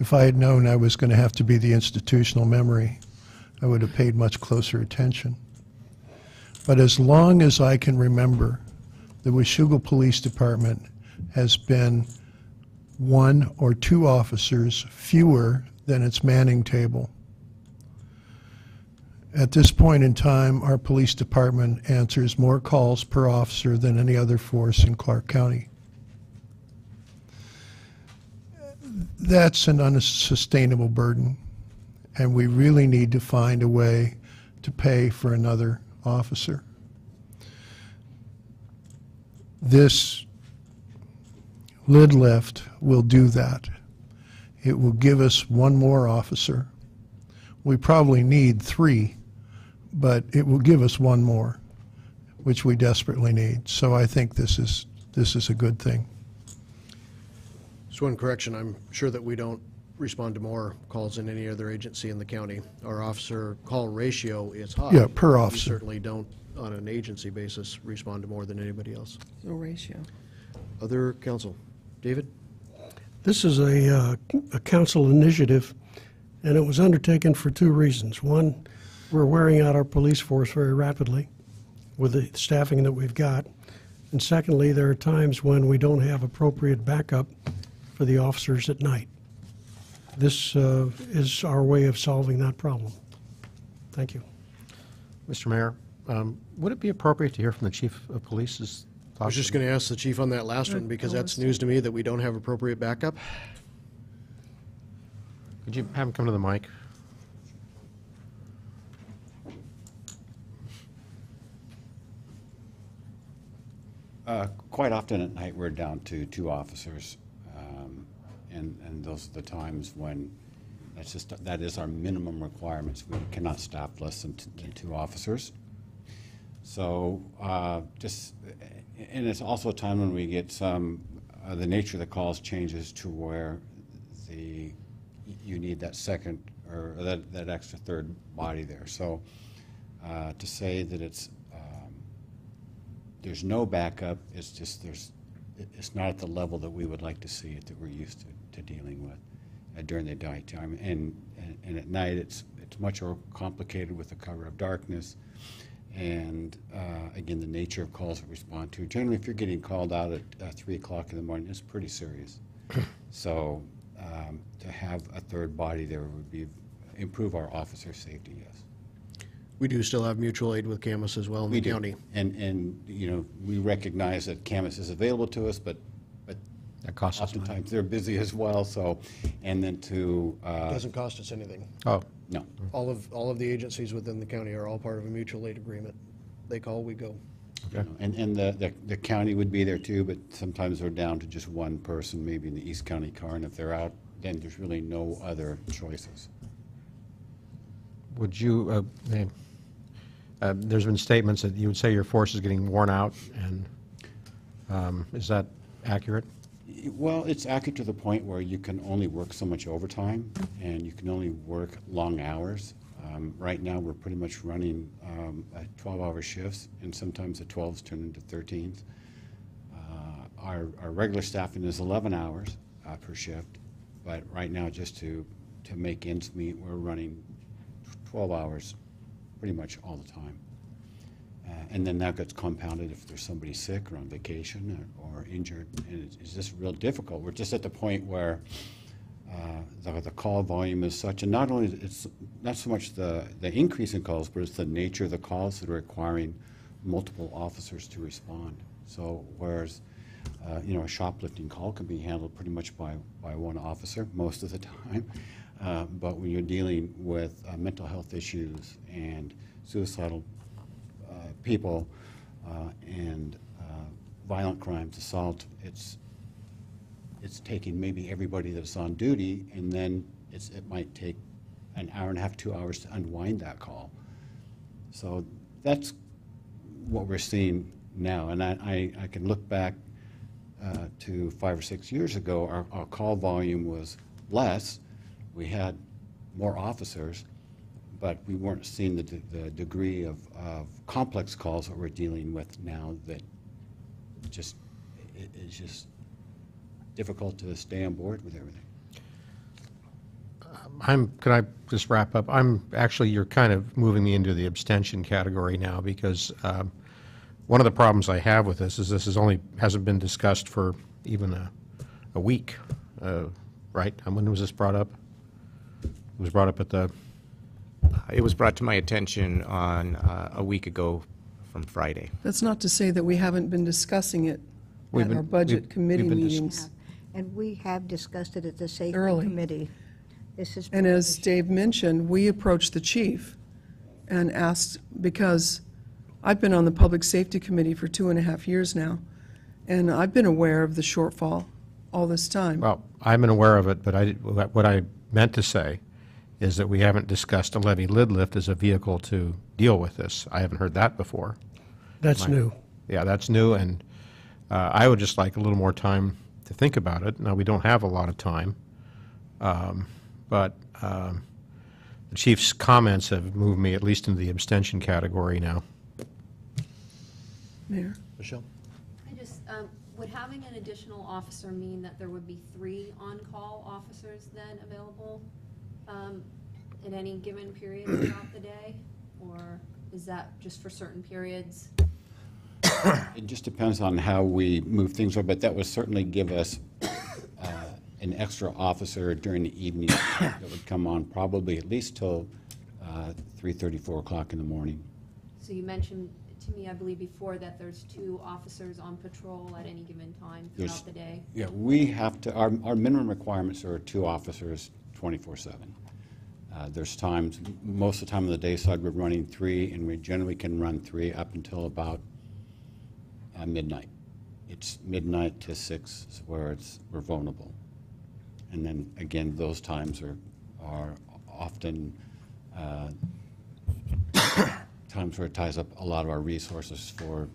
if I had known I was going to have to be the institutional memory, I would have paid much closer attention. But as long as I can remember, the Washougal Police Department has been one or two officers fewer than its manning table. At this point in time, our police department answers more calls per officer than any other force in Clark County. That's an unsustainable burden, and we really need to find a way to pay for another officer. This lid lift will do that. It will give us one more officer. We probably need three, but it will give us one more, which we desperately need. So I think this is, this is a good thing. Just one correction, I'm sure that we don't respond to more calls than any other agency in the county. Our officer call ratio is high. Yeah, per officer. We officer. certainly don't, on an agency basis, respond to more than anybody else. No ratio. Other council? David? This is a, uh, a council initiative, and it was undertaken for two reasons. One, we're wearing out our police force very rapidly with the staffing that we've got. And secondly, there are times when we don't have appropriate backup for the officers at night. This uh, is our way of solving that problem. Thank you. Mr. Mayor, um, would it be appropriate to hear from the chief of police's thoughts? I was just going to ask the chief on that last one, because that's news to me that we don't have appropriate backup. Could you have him come to the mic? Uh, Quite often at night, we're down to two officers, um, and, and those are the times when, that's just, that is our minimum requirements. We cannot staff less than than two officers. So, uh, just, and it's also a time when we get some, uh, the nature of the calls changes to where the, you need that second, or that, that extra third body there. So, uh, to say that it's, there's no backup, it's just, there's, it's not at the level that we would like to see it, that we're used to, to dealing with uh, during the daytime. And, and- and at night, it's, it's much more complicated with the cover of darkness. And, uh, again, the nature of calls we respond to. Generally, if you're getting called out at uh, three o'clock in the morning, it's pretty serious. So, um, to have a third body there would be, improve our officer safety, yes. We do still have mutual aid with Camas as well in We the do. county. And, and, you know, we recognize that Camas is available to us, but, but That costs us money. oftentimes they're busy as well, so, and then to, uh. Doesn't cost us anything. Oh, No. All of, all of the agencies within the county are all part of a mutual aid agreement. They call, we go. you know, And, and the, the, the county would be there too, but sometimes they're down to just one person, maybe in the East County car, and if they're out, then there's really no other choices. Would you, uh, eh, uh, there's been statements that you would say your force is getting worn out, and um, is that accurate? Well, it's accurate to the point where you can only work so much overtime, and you can only work long hours. Um, Right now, we're pretty much running um, at 12-hour shifts, and sometimes the 12s turn into 13s. Uh, Our, our regular staffing is 11 hours uh, per shift, but right now, just to, to make ends meet, we're running 12 hours pretty much all the time. Uh, And then that gets compounded if there's somebody sick or on vacation or or injured, and it's- it's just real difficult. We're just at the point where uh, the, the call volume is such, and not only, it's not so much the, the increase in calls, but it's the nature of the calls that are requiring multiple officers to respond. So whereas, uh, you know, a shoplifting call can be handled pretty much by, by one officer most of the time. Uh, But when you're dealing with uh, mental health issues and suicidal uh, people uh, and uh, violent crimes, assault, it's, it's taking maybe everybody that's on duty, and then it's, it might take an hour and a half, two hours to unwind that call. So that's what we're seeing now, and I, I, I can look back to five or six years ago, our, our call volume was less. We had more officers, but we weren't seeing the, de- the degree of, of complex calls that we're dealing with now that just, it, it's just difficult to stay on board with everything. I'm, can I just wrap up? I'm, actually, you're kind of moving me into the abstention category now, because um, one of the problems I have with this is this is only, hasn't been discussed for even a, a week, uh, right? When was this brought up? It was brought up at the, It was brought to my attention on, uh, a week ago from Friday. That's not to say that we haven't been discussing it We've at been- our budget we've- committee we've been dis- meetings. And we have discussed it at the safety Early. committee. This is. And as Dave mentioned, we approached the chief and asked, because I've been on the Public Safety Committee for two and a half years now, and I've been aware of the shortfall all this time. well, I'm aware of it, but I, what I meant to say is that we haven't discussed a levy lid lift as a vehicle to deal with this. I haven't heard that before. That's My- new. Yeah, that's new, and uh, I would just like a little more time to think about it. Now, we don't have a lot of time, um, but um, the chief's comments have moved me at least into the abstention category now. Mayor? Michelle? I just, um, would having an additional officer mean that there would be three on-call officers then available um, at any given period throughout the day? Or is that just for certain periods? It just depends on how we move things, but that would certainly give us uh, an extra officer during the evening that would come on probably at least till uh, 3:30, 4 o'clock in the morning. So you mentioned to me, I believe before, that there's two officers on patrol at any given time There's- throughout the day? Yeah, we have to, our, our minimum requirements are two officers, 24/7. Uh, There's times, most of the time on the day side, we're running three, and we generally can run three up until about uh, midnight. It's midnight to six where it's, we're vulnerable. And then, again, those times are, are often uh, times where it ties up a lot of our resources for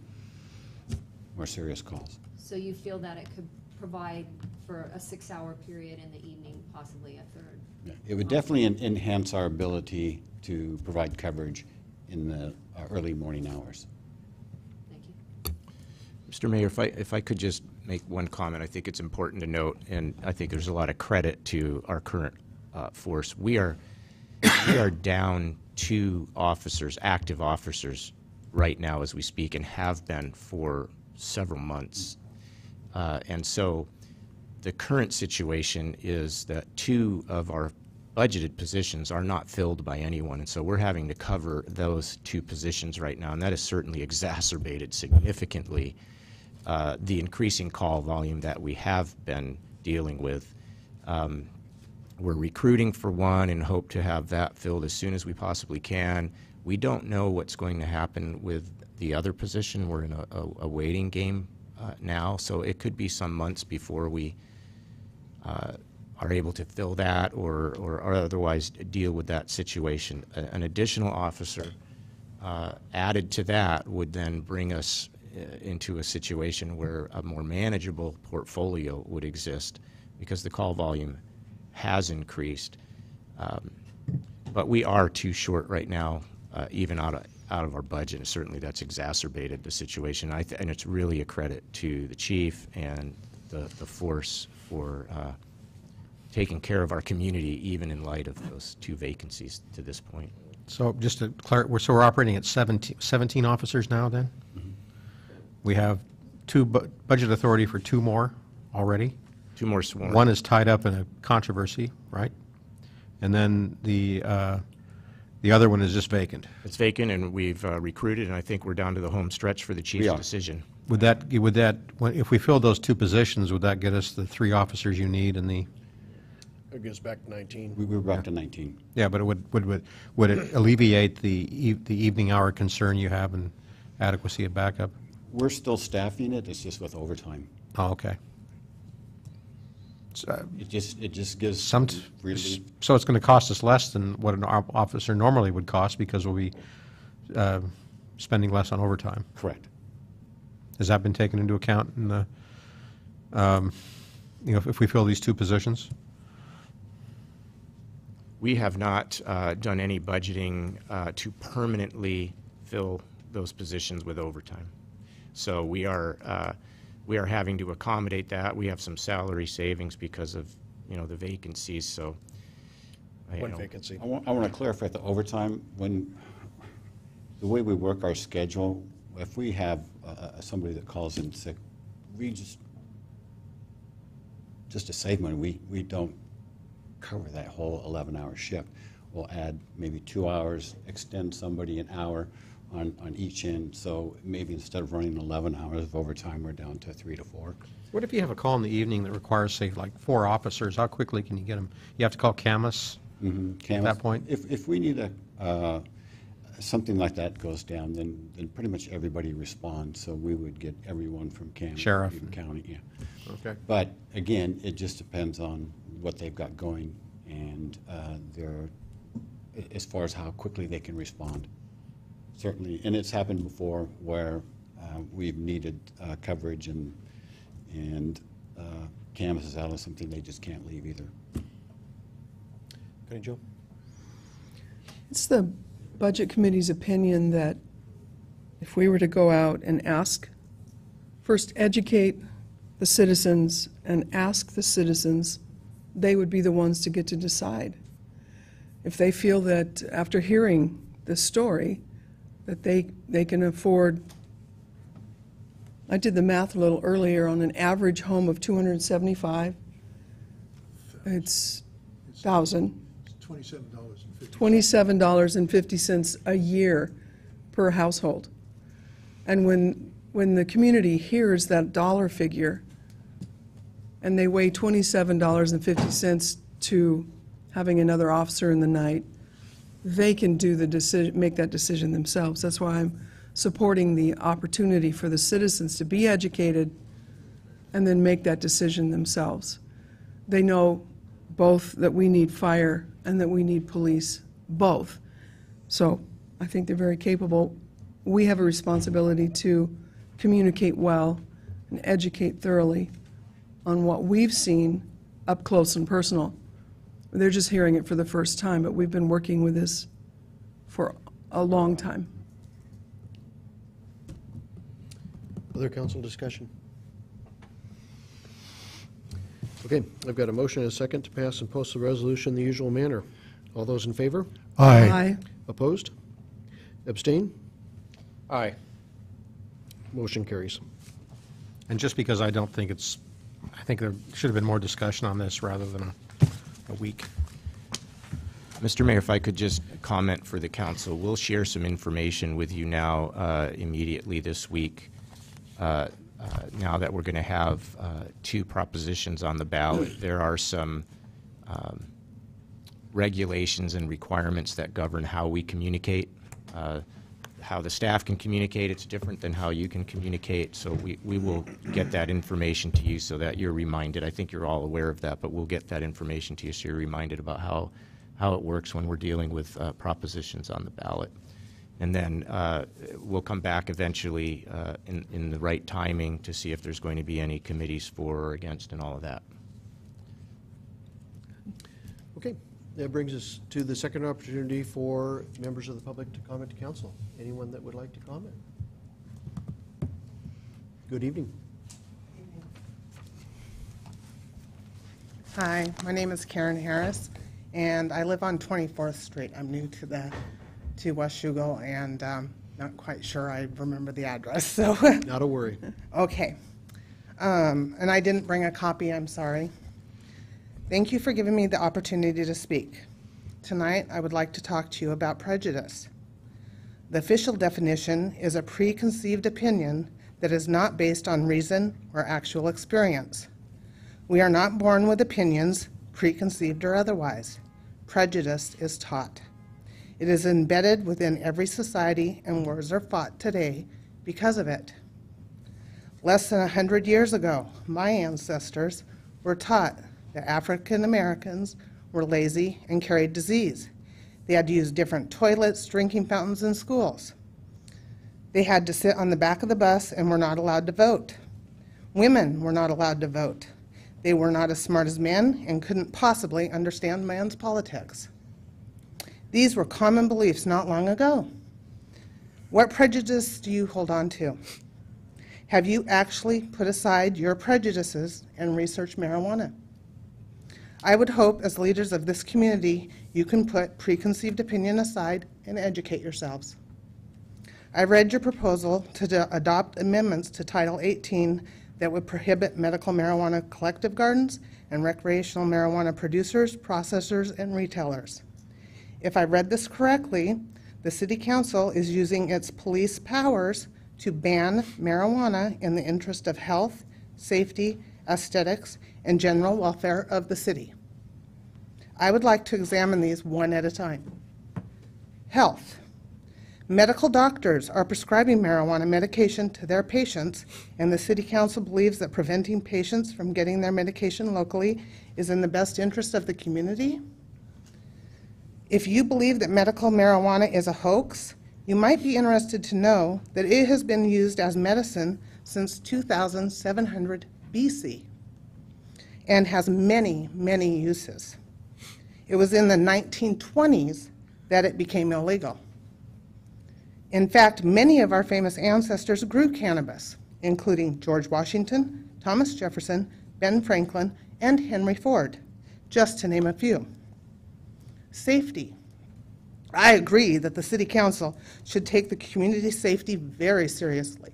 more serious calls. So you feel that it could provide for a six-hour period in the evening, possibly a third? It would definitely en- enhance our ability to provide coverage in the uh, early morning hours. Thank you. Mr. Mayor, if I, if I could just make one comment, I think it's important to note, and I think there's a lot of credit to our current uh, force. We are, we are down two officers, active officers, right now as we speak, and have been for several months. Uh, And so the current situation is that two of our budgeted positions are not filled by anyone, and so we're having to cover those two positions right now, and that has certainly exacerbated significantly uh, the increasing call volume that we have been dealing with. Um, We're recruiting for one and hope to have that filled as soon as we possibly can. We don't know what's going to happen with the other position. We're in a, a- a waiting game uh, now, so it could be some months before we uh, are able to fill that or, or or otherwise deal with that situation. A- An additional officer uh, added to that would then bring us uh, into a situation where a more manageable portfolio would exist because the call volume has increased. Um, But we are too short right now, uh, even out of, out of our budget. and Certainly, that's exacerbated the situation. I th- And it's really a credit to the chief and the, the force for uh, taking care of our community, even in light of those two vacancies to this point. So just to clarify, we're, so we're operating at 17, 17 officers now, then? We have two, bu- budget authority for two more already? Two more sworn. One is tied up in a controversy, right? And then the, uh, the other one is just vacant. It's vacant, and we've uh, recruited, and I think we're down to the home stretch for the chief's are. decision. Would that, would that, if we filled those two positions, would that get us the three officers you need and the, It gets back to 19. We were back to 19. yeah, but it would, would, would would it alleviate the, eve- the evening hour concern you have and adequacy of backup? We're still staffing it, it's just with overtime. Oh, okay. S- uh, It just, it just gives some, some t- relief. so it's going to cost us less than what an o- officer normally would cost because we'll be uh, spending less on overtime. Correct. Has that been taken into account in the, um, you know, if- if we fill these two positions? We have not uh, done any budgeting uh, to permanently fill those positions with overtime. So we are, uh, we are having to accommodate that. We have some salary savings because of, you know, the vacancies, so. you know, I want, I want to clarify the overtime, when, the way we work our schedule, if we have uh, somebody that calls in sick, we just, just to save money, we, we don't cover that whole 11-hour shift. We'll add maybe two hours, extend somebody an hour on, on each end, so maybe instead of running 11 hours of overtime, we're down to three to four. What if you have a call in the evening that requires, say, like four officers? How quickly can you get them? You have to call Camas at that point? If, if we need a, uh, something like that goes down, then, then pretty much everybody responds, so we would get everyone from Cameron. Sheriff. even County, yeah. Okay. But again, it just depends on what they've got going and uh, their, as far as how quickly they can respond. Certainly, and it's happened before where uh, we've needed uh, coverage and, and uh, Camas is out of something they just can't leave either. Connie Joe? It's the Budget Committee's opinion that if we were to go out and ask, first educate the citizens and ask the citizens, they would be the ones to get to decide. If they feel that after hearing this story, that they, they can afford, I did the math a little earlier, on an average home of 275, it's 1,000. Twenty-seven dollars and fifty. $27.50 a year per household. And when, when the community hears that dollar figure, and they weigh $27.50 to having another officer in the night, they can do the decision, make that decision themselves. That's why I'm supporting the opportunity for the citizens to be educated and then make that decision themselves. They know both that we need fire and that we need police, both. So I think they're very capable. We have a responsibility to communicate well and educate thoroughly on what we've seen up close and personal. They're just hearing it for the first time, but we've been working with this for a long time. Other council discussion? Okay, I've got a motion and a second to pass and post the resolution in the usual manner. All those in favor? Aye. Aye. Opposed? Abstain? Aye. Motion carries. And just because I don't think it's, I think there should have been more discussion on this rather than a- a week. Mr. Mayor, if I could just comment for the council, we'll share some information with you now uh, immediately this week. Uh, uh, Now that we're going to have uh, two propositions on the ballot, there are some um, regulations and requirements that govern how we communicate. How the staff can communicate, it's different than how you can communicate, so we, we will get that information to you so that you're reminded. I think you're all aware of that, but we'll get that information to you so you're reminded about how, how it works when we're dealing with uh, propositions on the ballot. And then uh, we'll come back eventually uh, in, in the right timing to see if there's going to be any committees for or against and all of that. Okay, that brings us to the second opportunity for members of the public to comment to council. Anyone that would like to comment? Good evening. Hi, my name is Karen Harris, and I live on 24th Street. I'm new to the, to Washougal, and um, not quite sure I remember the address, so. Not a worry. Okay. Um, And I didn't bring a copy, I'm sorry. Thank you for giving me the opportunity to speak. Tonight, I would like to talk to you about prejudice. The official definition is a preconceived opinion that is not based on reason or actual experience. We are not born with opinions, preconceived or otherwise. Prejudice is taught. It is embedded within every society, and wars are fought today because of it. Less than a hundred years ago, my ancestors were taught that African Americans were lazy and carried disease. They had to use different toilets, drinking fountains and schools. They had to sit on the back of the bus and were not allowed to vote. Women were not allowed to vote. They were not as smart as men and couldn't possibly understand man's politics. These were common beliefs not long ago. What prejudice do you hold on to? Have you actually put aside your prejudices and researched marijuana? I would hope, as leaders of this community, you can put preconceived opinion aside and educate yourselves. I read your proposal to adopt amendments to Title 18 that would prohibit medical marijuana collective gardens and recreational marijuana producers, processors, and retailers. If I read this correctly, the City Council is using its police powers to ban marijuana in the interest of health, safety, aesthetics, and general welfare of the city. I would like to examine these one at a time. Health. Medical doctors are prescribing marijuana medication to their patients, and the City Council believes that preventing patients from getting their medication locally is in the best interest of the community. If you believe that medical marijuana is a hoax, you might be interested to know that it has been used as medicine since 2700 BC and has many, many uses. It was in the 1920s that it became illegal. In fact, many of our famous ancestors grew cannabis, including George Washington, Thomas Jefferson, Ben Franklin, and Henry Ford, just to name a few. Safety. I agree that the City Council should take the community safety very seriously.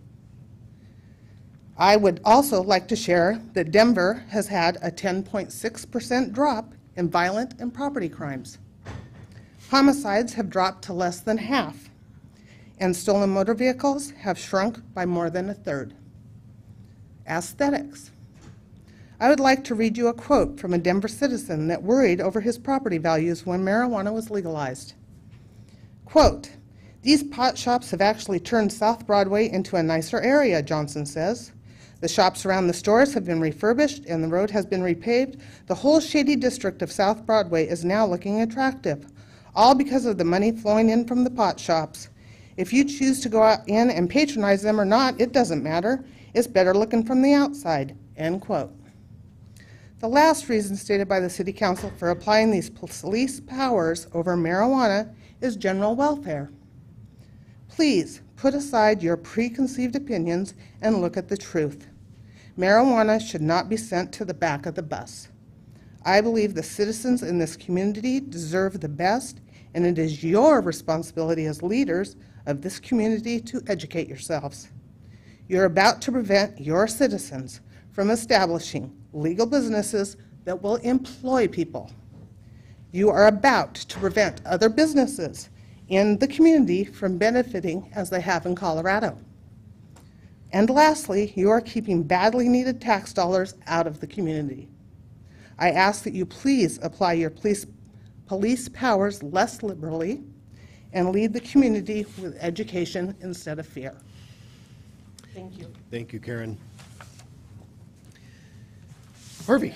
I would also like to share that Denver has had a 10.6% drop in violent and property crimes. Homicides have dropped to less than half, and stolen motor vehicles have shrunk by more than a third. Aesthetics. I would like to read you a quote from a Denver citizen that worried over his property values when marijuana was legalized. Quote, These pot shops have actually turned South Broadway into a nicer area, Johnson says. The shops around the stores have been refurbished and the road has been repaved. The whole shady district of South Broadway is now looking attractive, all because of the money flowing in from the pot shops. If you choose to go out in and patronize them or not, it doesn't matter. It's better looking from the outside. End quote. The last reason stated by the City Council for applying these police powers over marijuana is general welfare. Please put aside your preconceived opinions and look at the truth. Marijuana should not be sent to the back of the bus. I believe the citizens in this community deserve the best, and it is your responsibility as leaders of this community to educate yourselves. You're about to prevent your citizens from establishing legal businesses that will employ people. You are about to prevent other businesses in the community from benefiting as they have in Colorado. And lastly, you are keeping badly needed tax dollars out of the community. I ask that you please apply your police, police powers less liberally and lead the community with education instead of fear. Thank you. Thank you, Karen. Harvey?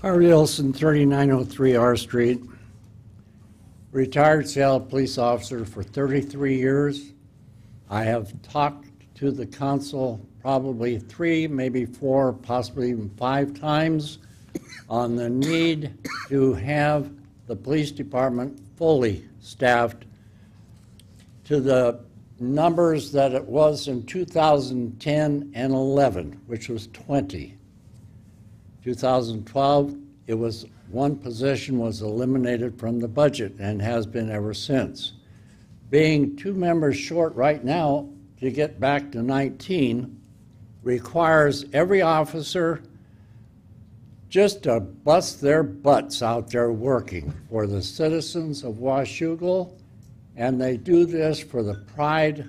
Harvey Olson, 3903 R Street. Retired Seattle police officer for 33 years. I have talked to the council probably three, maybe four, possibly even five times on the need to have the police department fully staffed to the numbers that it was in 2010 and 11, which was 20. 2012, it was, one position was eliminated from the budget and has been ever since. Being two members short right now to get back to 19 requires every officer just to bust their butts out there working for the citizens of Washougal, and they do this for the pride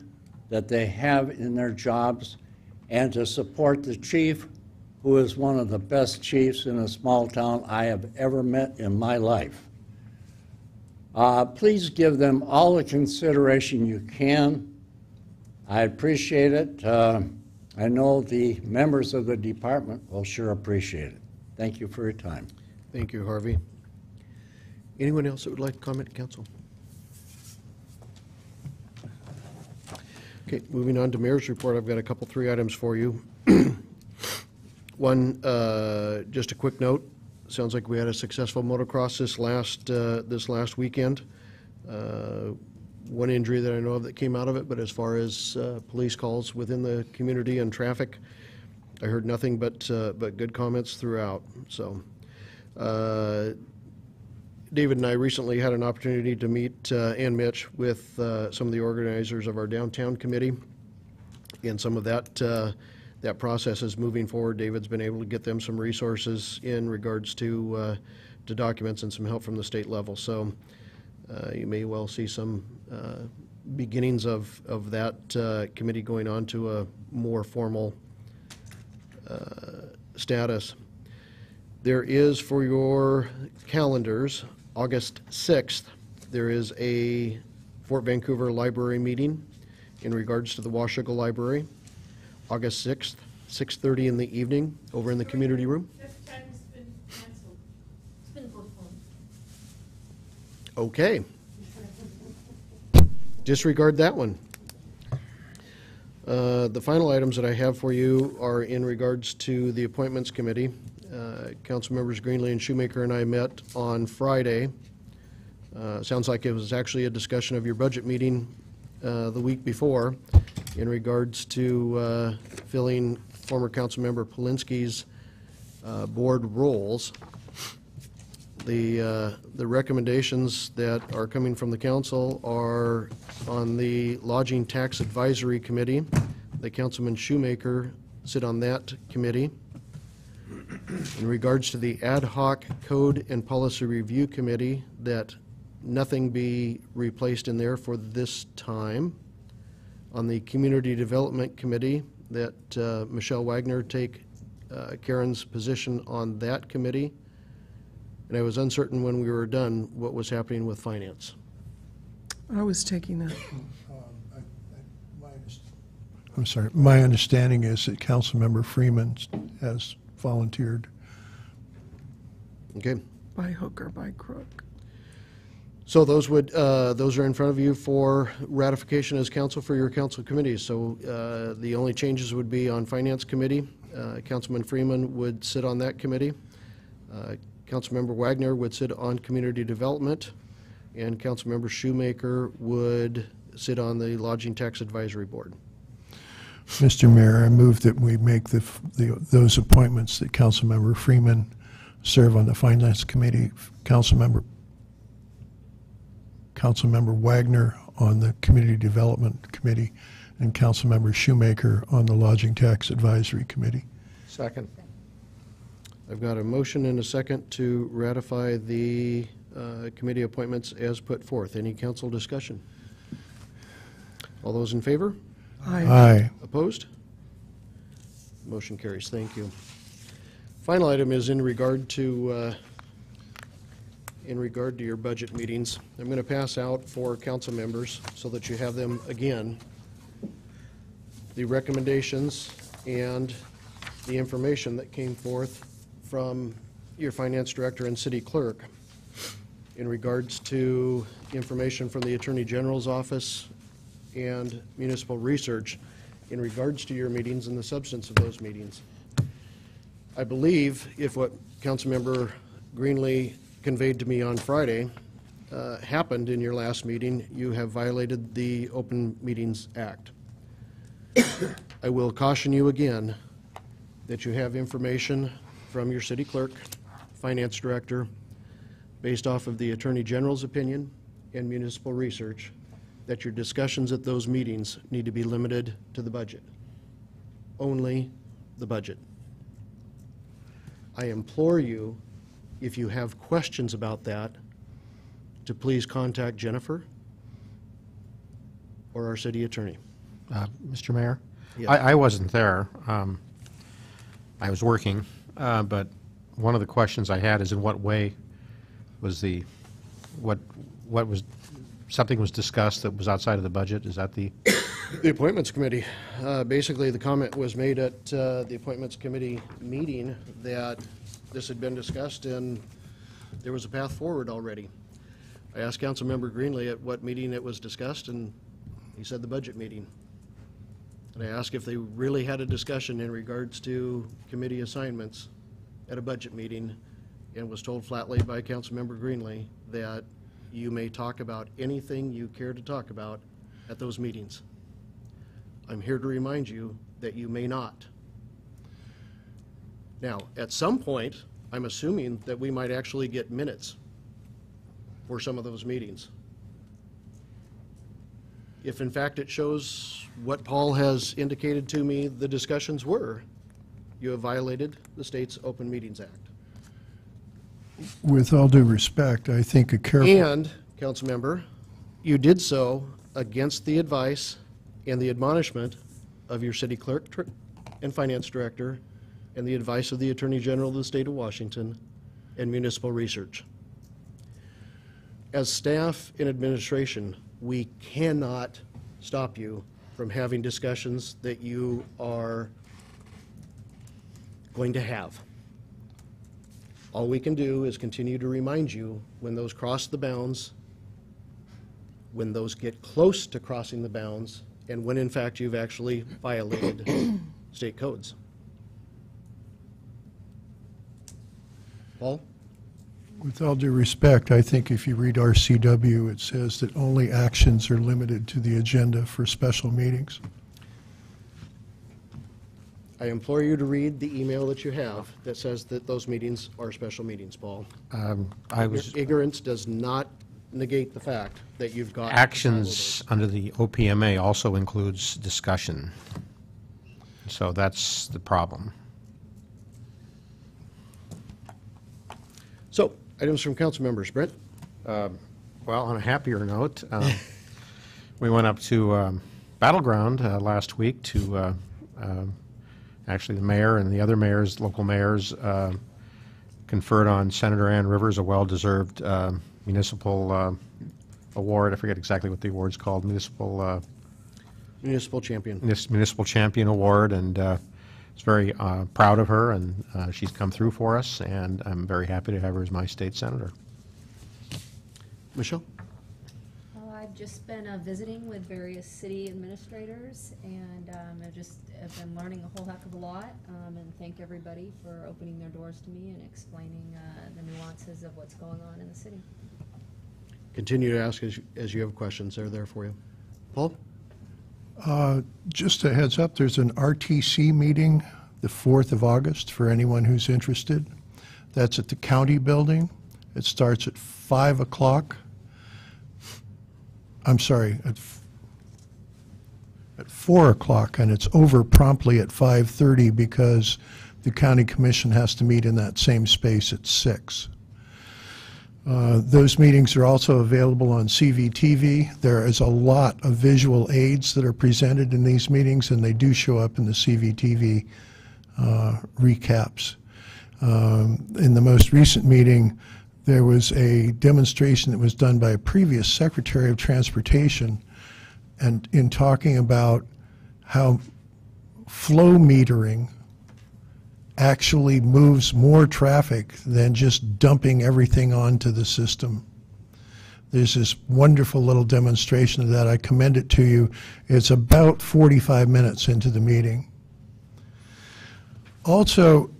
that they have in their jobs and to support the chief who is one of the best chiefs in a small town I have ever met in my life. Uh, please give them all the consideration you can. I appreciate it. Uh, I know the members of the department will sure appreciate it. Thank you for your time. Thank you, Harvey. Anyone else that would like to comment, council? Okay, moving on to mayor's report, I've got a couple, three items for you. One, uh, just a quick note, sounds like we had a successful motocross this last, uh, this last weekend. Uh, One injury that I know of that came out of it, but as far as uh, police calls within the community and traffic, I heard nothing but, uh, but good comments throughout, so. uh, David and I recently had an opportunity to meet, uh, and Mitch, with uh, some of the organizers of our downtown committee. And some of that, uh, that process is moving forward. David's been able to get them some resources in regards to, uh, to documents and some help from the state level. So uh, you may well see some uh, beginnings of, of that uh, committee going on to a more formal uh, status. There is for your calendars, August 6th, there is a Fort Vancouver Library meeting in regards to the Washougal Library. August 6th, 6:30 in the evening, over in the community room. That time's been canceled. It's been postponed. Okay. Disregard that one. Uh, The final items that I have for you are in regards to the Appointments Committee. Uh, Councilmembers Greenlee and Shoemaker and I met on Friday. Uh, Sounds like it was actually a discussion of your budget meeting uh, the week before in regards to uh, filling former Councilmember Polinsky's uh, board roles. The, uh, the recommendations that are coming from the council are on the Lodging Tax Advisory Committee. The Councilman Shoemaker sit on that committee. In regards to the Ad hoc Code and Policy Review Committee, that nothing be replaced in there for this time. On the Community Development Committee, that uh, Michelle Wagner take uh, Karen's position on that committee. And I was uncertain when we were done what was happening with finance. I was taking that. I'm sorry, my understanding is that Councilmember Freeman has volunteered. Okay. By hook or by crook. So those would, uh, those are in front of you for ratification as council for your council committees. So uh, the only changes would be on Finance Committee. Uh, Councilman Freeman would sit on that committee. Uh, Councilmember Wagner would sit on Community Development. And Councilmember Shoemaker would sit on the Lodging Tax Advisory Board. Mr. Mayor, I move that we make the, the- those appointments that Councilmember Freeman serve on the Finance Committee, Councilmember, Councilmember Wagner on the Community Development Committee, and Councilmember Shoemaker on the Lodging Tax Advisory Committee. Second. I've got a motion and a second to ratify the uh, committee appointments as put forth. Any council discussion? All those in favor? Aye. Aye. Opposed? Motion carries. Thank you. Final item is in regard to, uh, in regard to your budget meetings. I'm going to pass out for council members so that you have them again. The recommendations and the information that came forth from your finance director and city clerk in regards to information from the Attorney General's office and municipal research in regards to your meetings and the substance of those meetings. I believe if what Councilmember Greenlee conveyed to me on Friday uh, happened in your last meeting, you have violated the Open Meetings Act. I will caution you again that you have information from your city clerk, finance director, based off of the Attorney General's opinion and municipal research, that your discussions at those meetings need to be limited to the budget. Only the budget. I implore you, if you have questions about that, to please contact Jennifer or our city attorney. Uh, Mr. Mayor? Yes. I, I wasn't there. Um, I was working, uh, but one of the questions I had is in what way was the, what, what was, something was discussed that was outside of the budget? Is that the The Appointments Committee. Uh, Basically, the comment was made at uh, the Appointments Committee meeting that this had been discussed and there was a path forward already. I asked Councilmember Greenlee at what meeting it was discussed, and he said the budget meeting. And I asked if they really had a discussion in regards to committee assignments at a budget meeting, and was told flatly by Councilmember Greenlee that you may talk about anything you care to talk about at those meetings. I'm here to remind you that you may not. Now, at some point, I'm assuming that we might actually get minutes for some of those meetings. If in fact it shows what Paul has indicated to me the discussions were, you have violated the state's Open Meetings Act. With all due respect, I think a careful... And, Councilmember, you did so against the advice and the admonishment of your city clerk tr- and finance director, and the advice of the Attorney General of the State of Washington and Municipal Research. As staff and administration, we cannot stop you from having discussions that you are going to have. All we can do is continue to remind you when those cross the bounds, when those get close to crossing the bounds, and when in fact you've actually violated state codes. Paul? With all due respect, I think if you read RCW, it says that only actions are limited to the agenda for special meetings. I implore you to read the email that you have that says that those meetings are special meetings, Paul. Um, I was, Ignorance does not negate the fact that you've got. actions under the OPMA also includes discussion. So that's the problem. So, items from council members. Brent? Well, on a happier note, um, we went up to um, Battle Ground uh, last week to, uh, um, actually, the mayor and the other mayors, local mayors, uh, conferred on Senator Ann Rivers a well-deserved uh, municipal uh, award. I forget exactly what the award's called, municipal uh, Municipal champion. munis- municipal champion award, and uh, was very uh, proud of her, and uh, she's come through for us, and I'm very happy to have her as my state senator. Michelle? Well, I've just been uh, visiting with various city administrators, and um, I've just have been learning a whole heck of a lot, um, and thank everybody for opening their doors to me and explaining uh, the nuances of what's going on in the city. Continue to ask as, you- as you have questions. They're there for you. Paul? Uh, Just a heads up, there's an RTC meeting the 4th of August for anyone who's interested. That's at the county building. It starts at 5 o'clock. I'm sorry, at, at 4 o'clock, and it's over promptly at 5:30 because the county commission has to meet in that same space at 6. Uh, Those meetings are also available on CVTV. There is a lot of visual aids that are presented in these meetings, and they do show up in the CVTV uh, recaps. Um, In the most recent meeting, there was a demonstration that was done by a previous Secretary of Transportation, and in talking about how flow metering actually moves more traffic than just dumping everything onto the system. There's this wonderful little demonstration of that. I commend it to you. It's about 45 minutes into the meeting. Also,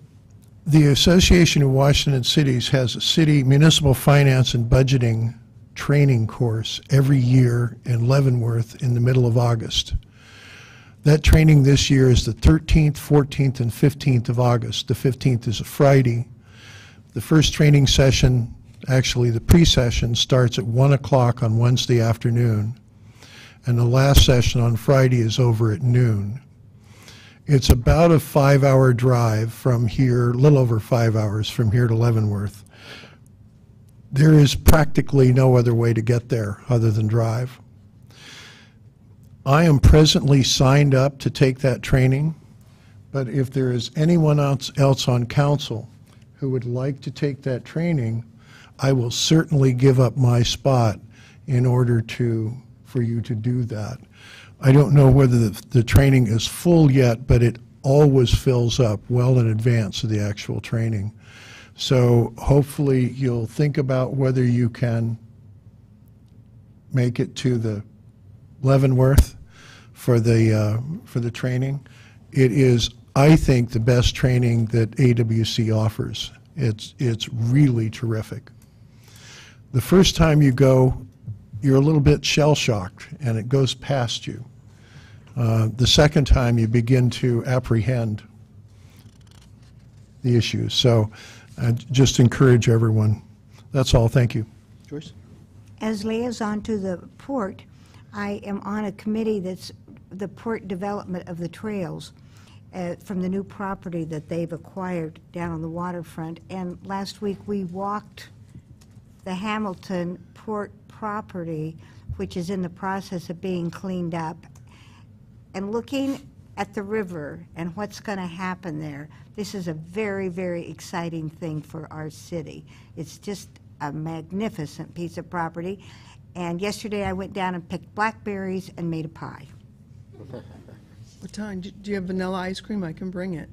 the Association of Washington Cities has a city municipal finance and budgeting training course every year in Leavenworth in the middle of August. That training this year is the 13th, 14th, and 15th of August. The 15th is a Friday. The first training session, actually the pre-session, starts at 1 o'clock on Wednesday afternoon, and the last session on Friday is over at noon. It's about a five-hour drive from here, a little over five hours from here to Leavenworth. There is practically no other way to get there other than drive. I am presently signed up to take that training, but if there is anyone else, on council who would like to take that training, I will certainly give up my spot in order to, for you to do that. I don't know whether the, the training is full yet, but it always fills up well in advance of the actual training. So hopefully you'll think about whether you can make it to the Leavenworth for the, uh, for the training. It is, I think, the best training that AWC offers. It's, it's really terrific. The first time you go, you're a little bit shell-shocked, and it goes past you. Uh, The second time, you begin to apprehend the issues. So I just encourage everyone. That's all. Thank you. Joyce? As liaison to the port, I am on a committee that's the port development of the trails uh, from the new property that they've acquired down on the waterfront. And last week, we walked the Hamilton Port property, which is in the process of being cleaned up, and looking at the river and what's going to happen there, this is a very, very exciting thing for our city. It's just a magnificent piece of property. And yesterday, I went down and picked blackberries and made a pie. What time? Do do you have vanilla ice cream? I can bring it.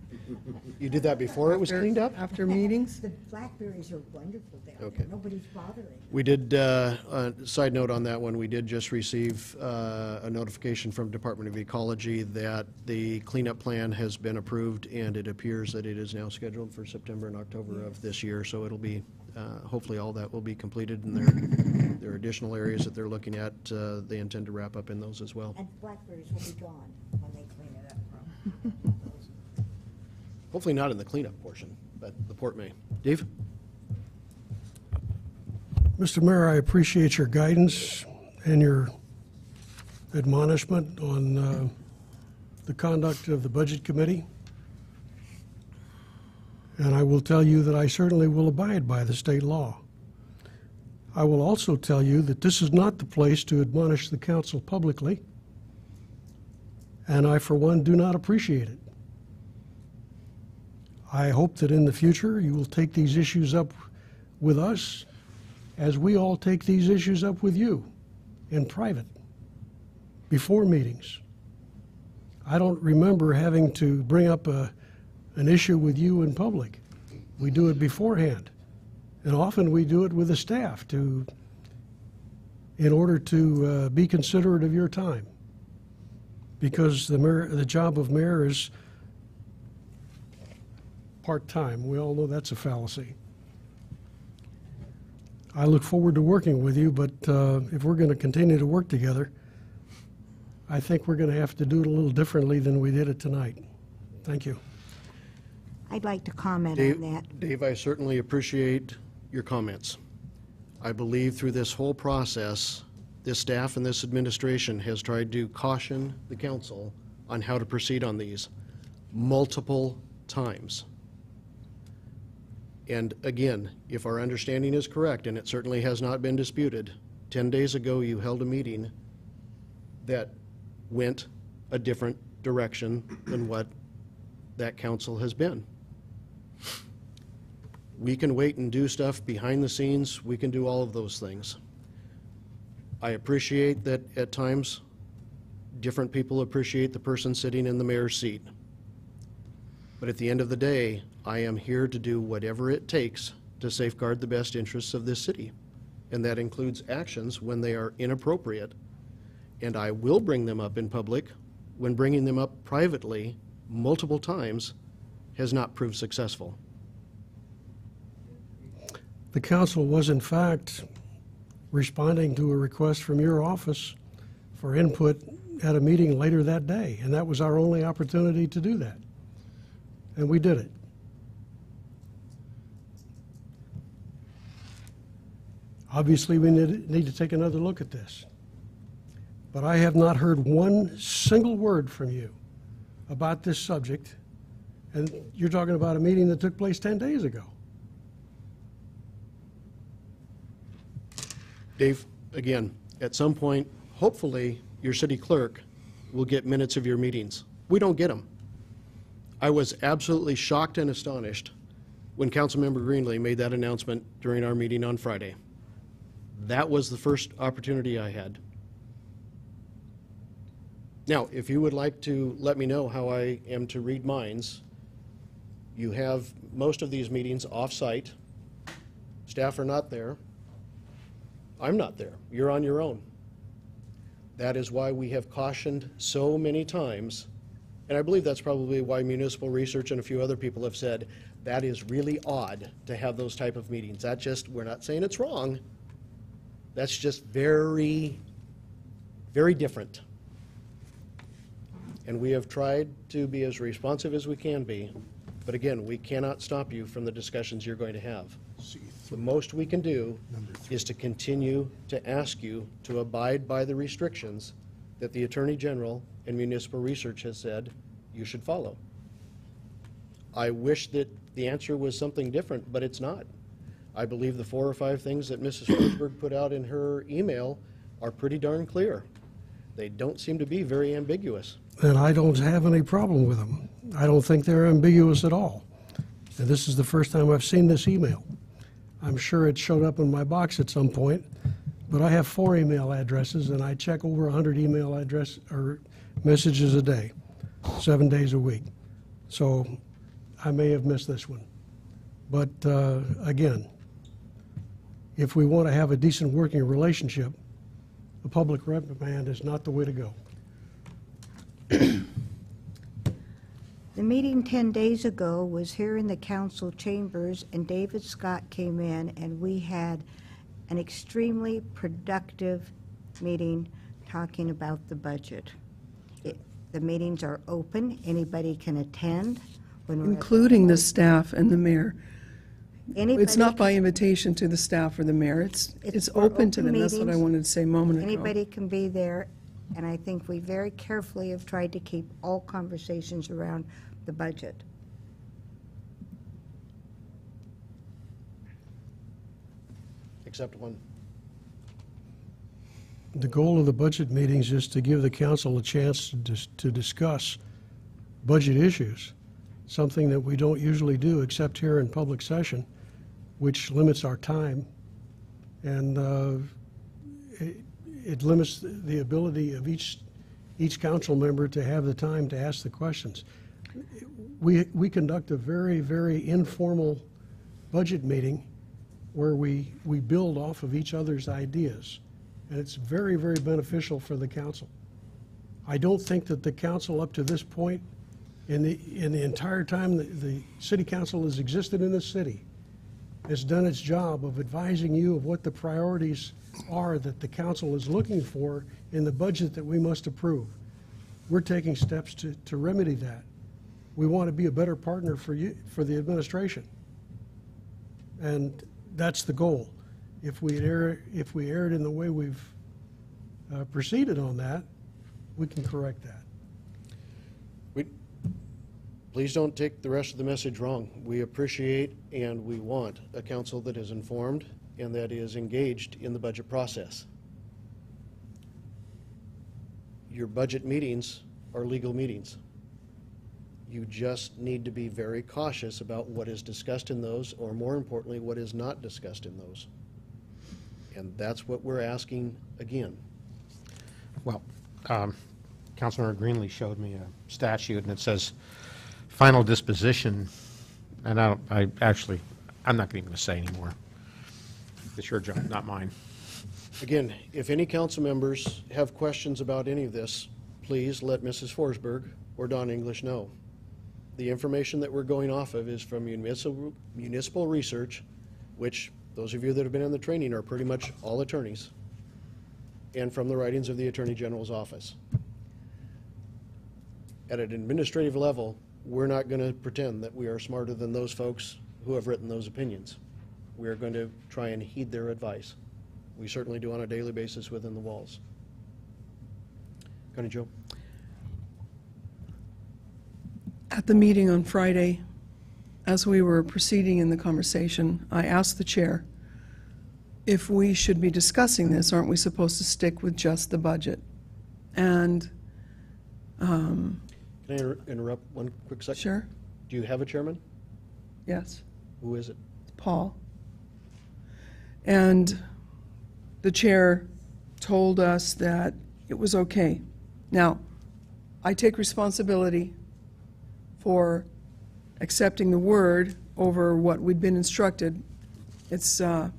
You did that before it was After- cleaned up? After meetings? The blackberries are wonderful down Okay. there. Nobody's bothering. We did, uh, uh, side note on that one, we did just receive uh, a notification from Department of Ecology that the cleanup plan has been approved, and it appears that it is now scheduled for September and October of this year, so it'll be, uh, hopefully all that will be completed, and there, there are additional areas that they're looking at, uh, they intend to wrap up in those as well. And blackberries will be gone when they clean it up. Hopefully not in the cleanup portion, but the port may. Dave? Mr. Mayor, I appreciate your guidance and your admonishment on uh, the conduct of the Budget Committee. And I will tell you that I certainly will abide by the state law. I will also tell you that this is not the place to admonish the council publicly, and I, for one, do not appreciate it. I hope that in the future, you will take these issues up with us as we all take these issues up with you in private, before meetings. I don't remember having to bring up a, an issue with you in public. We do it beforehand. And often we do it with the staff to, in order to uh, be considerate of your time. Because the mayor, the job of mayor is part-time. We all know that's a fallacy. I look forward to working with you, but uh, if we're going to continue to work together, I think we're going to have to do it a little differently than we did it tonight. Thank you. I'd like to comment Dave, on that. Dave, I certainly appreciate your comments. I believe through this whole process, this staff and this administration has tried to caution the council on how to proceed on these multiple times. And again, if our understanding is correct, and it certainly has not been disputed, 10 days ago, you held a meeting that went a different direction than what that council has been. We can wait and do stuff behind the scenes, we can do all of those things. I appreciate that at times, different people appreciate the person sitting in the mayor's seat. But at the end of the day, I am here to do whatever it takes to safeguard the best interests of this city. And that includes actions when they are inappropriate. And I will bring them up in public when bringing them up privately multiple times has not proved successful. The council was in fact responding to a request from your office for input at a meeting later that day, and that was our only opportunity to do that. And we did it. Obviously, we need, need to take another look at this. But I have not heard one single word from you about this subject, and you're talking about a meeting that took place 10 days ago. Dave, again, at some point, hopefully, your city clerk will get minutes of your meetings. We don't get them. I was absolutely shocked and astonished when Councilmember Greenlee made that announcement during our meeting on Friday. That was the first opportunity I had. Now, if you would like to let me know how I am to read minds, you have most of these meetings off-site. Staff are not there. I'm not there. You're on your own. That is why we have cautioned so many times, and I believe that's probably why municipal research and a few other people have said, that is really odd to have those type of meetings. That just, we're not saying it's wrong. That's just very, very different. And we have tried to be as responsive as we can be, but again, we cannot stop you from the discussions you're going to have. The most we can do is to continue to ask you to abide by the restrictions that the Attorney General and Municipal Research has said you should follow. I wish that the answer was something different, but it's not. I believe the four or five things that Mrs. Forsberg put out in her email are pretty darn clear. They don't seem to be very ambiguous. And I don't have any problem with them. I don't think they're ambiguous at all. And this is the first time I've seen this email. I'm sure it showed up in my box at some point, but I have four email addresses, and I check over 100 email address, or messages a day, seven days a week. So I may have missed this one. But uh, again, if we want to have a decent working relationship, a public reprimand is not the way to go. The meeting 10 days ago was here in the council chambers, and David Scott came in, and we had an extremely productive meeting talking about the budget. It- The meetings are open, anybody can attend. When we're Including the staff and the mayor. Anybody It's not by invitation to the staff or the mayor, it's, it's for open to open them, that's what I meetings. wanted to say a moment ago. Anybody can be there, and I think we very carefully have tried to keep all conversations around the budget. Except one. The goal of the budget meetings is to give the council a chance to dis- to discuss budget issues, something that we don't usually do except here in public session, which limits our time, and uh, it it limits the ability of each, each council member to have the time to ask the questions. We, we conduct a very, very informal budget meeting where we, we build off of each other's ideas. And it's very, very beneficial for the council. I don't think that the council up to this point, in the, in the entire time that the city council has existed in this city, has done its job of advising you of what the priorities are that the council is looking for in the budget that we must approve. We're taking steps to, to remedy that. We want to be a better partner for you, for the administration. And that's the goal. If we err, if we erred in the way we've uh, proceeded on that, we can correct that. We, please don't take the rest of the message wrong. We appreciate and we want a council that is informed and that is engaged in the budget process. Your budget meetings are legal meetings. You just need to be very cautious about what is discussed in those, or more importantly, what is not discussed in those. And that's what we're asking again. Well, um, Councilmember Greenlee showed me a statute, and it says, final disposition, and I I actually, I'm not even going to say anymore. It's your job, not mine. Again, if any council members have questions about any of this, please let Mrs. Forsberg or Don English know. The information that we're going off of is from municipal, municipal research, which those of you that have been in the training are pretty much all attorneys, and from the writings of the Attorney General's office. At an administrative level, we're not going to pretend that we are smarter than those folks who have written those opinions. We are going to try and heed their advice. We certainly do on a daily basis within the walls. Connie Joe? At the meeting on Friday, as we were proceeding in the conversation, I asked the chair, if we should be discussing this, aren't we supposed to stick with just the budget? And, um, Can I inter- interrupt one quick second? Sure. Do you have a chairman? yes, Who is it? Paul. And the chair told us that it was okay. Now, I take responsibility for accepting the word over what we'd been instructed. It's, uh,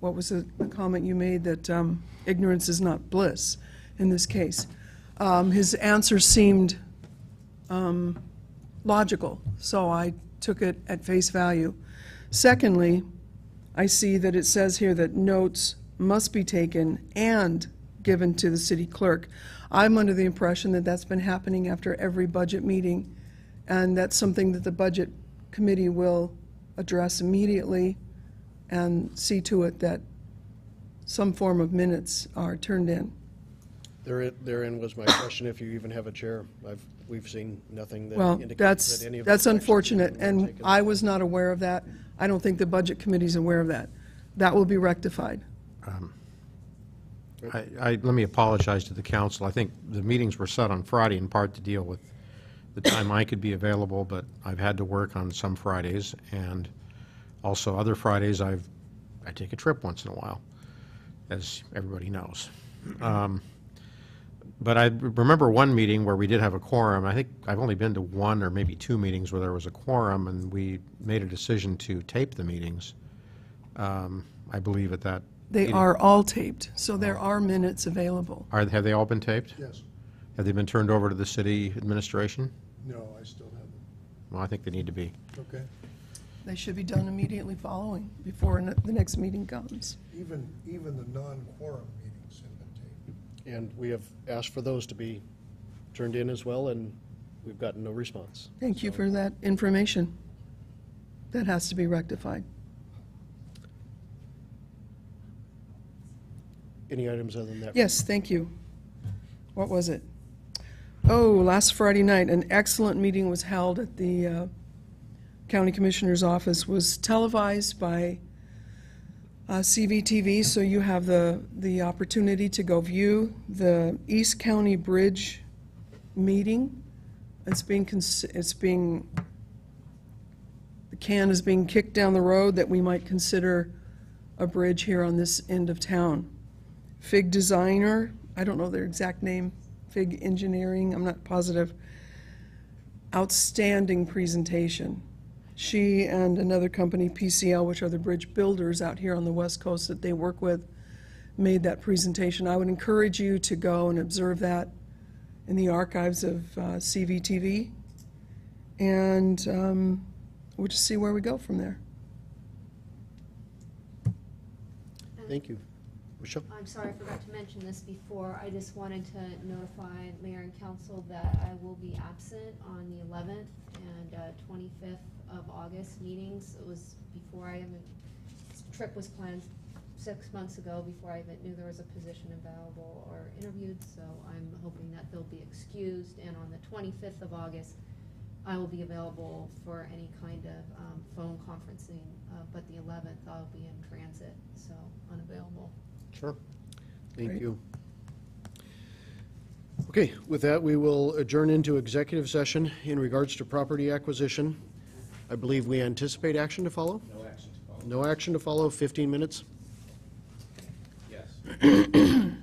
what was the comment you made, that um, ignorance is not bliss in this case? Um, His answer seemed um, logical, so I took it at face value. Secondly, I see that it says here that notes must be taken and given to the city clerk. I'm under the impression that that's been happening after every budget meeting, and that's something that the Budget Committee will address immediately and see to it that some form of minutes are turned in. There- Therein was my question, if you even have a chair. I've, we've seen nothing that Well, indicates that's, that any of that's those actions unfortunate, have been and taken. I was not aware of that. I don't think the Budget Committee's aware of that. That will be rectified. Um, I, I, let me apologize to the council. I think the meetings were set on Friday in part to deal with the time I could be available, but I've had to work on some Fridays, and also other Fridays, I've, I take a trip once in a while, as everybody knows. Um, But I remember one meeting where we did have a quorum. I think I've only been to one or maybe two meetings where there was a quorum, and we made a decision to tape the meetings, um, I believe at that They meeting. are all taped, so there are minutes available. Are, have they all been taped? Yes. Have they been turned over to the city administration? No, I still haven't. Well, I think they need to be. Okay. They should be done immediately following, before ne- the next meeting comes. Even, even the non-quorum meetings have been taped. And we have asked for those to be turned in as well, and we've gotten no response. Thank you for that information. That has to be rectified. Any items other than that? Yes, thank you. What was it? Oh, last Friday night, an excellent meeting was held at the uh, County Commissioner's office, was televised by uh, CVTV, so you have the, the opportunity to go view the East County Bridge meeting. It's being, cons- it's being, the can is being kicked down the road that we might consider a bridge here on this end of town. FIGG Designer, I don't know their exact name, FIGG Engineering, I'm not positive. Outstanding presentation. She and another company, PCL, which are the bridge builders out here on the west coast that they work with, made that presentation. I would encourage you to go and observe that in the archives of uh, CVTV, and um, we'll just see where we go from there. Thank you. Michelle? I'm sorry, I forgot to mention this before. I just wanted to notify mayor and council that I will be absent on the 11th and uh, 25th of August meetings. It was before I even, this trip was planned six months ago, before I even knew there was a position available or interviewed, so I'm hoping that they'll be excused. And on the 25th of August, I will be available for any kind of um, phone conferencing, uh, but the 11th, I'll be in transit, so unavailable. Sure. Thank Great. you. Okay, with that, we will adjourn into executive session in regards to property acquisition. I believe we anticipate action to follow? No action to follow. No action to follow, 15 minutes? Yes.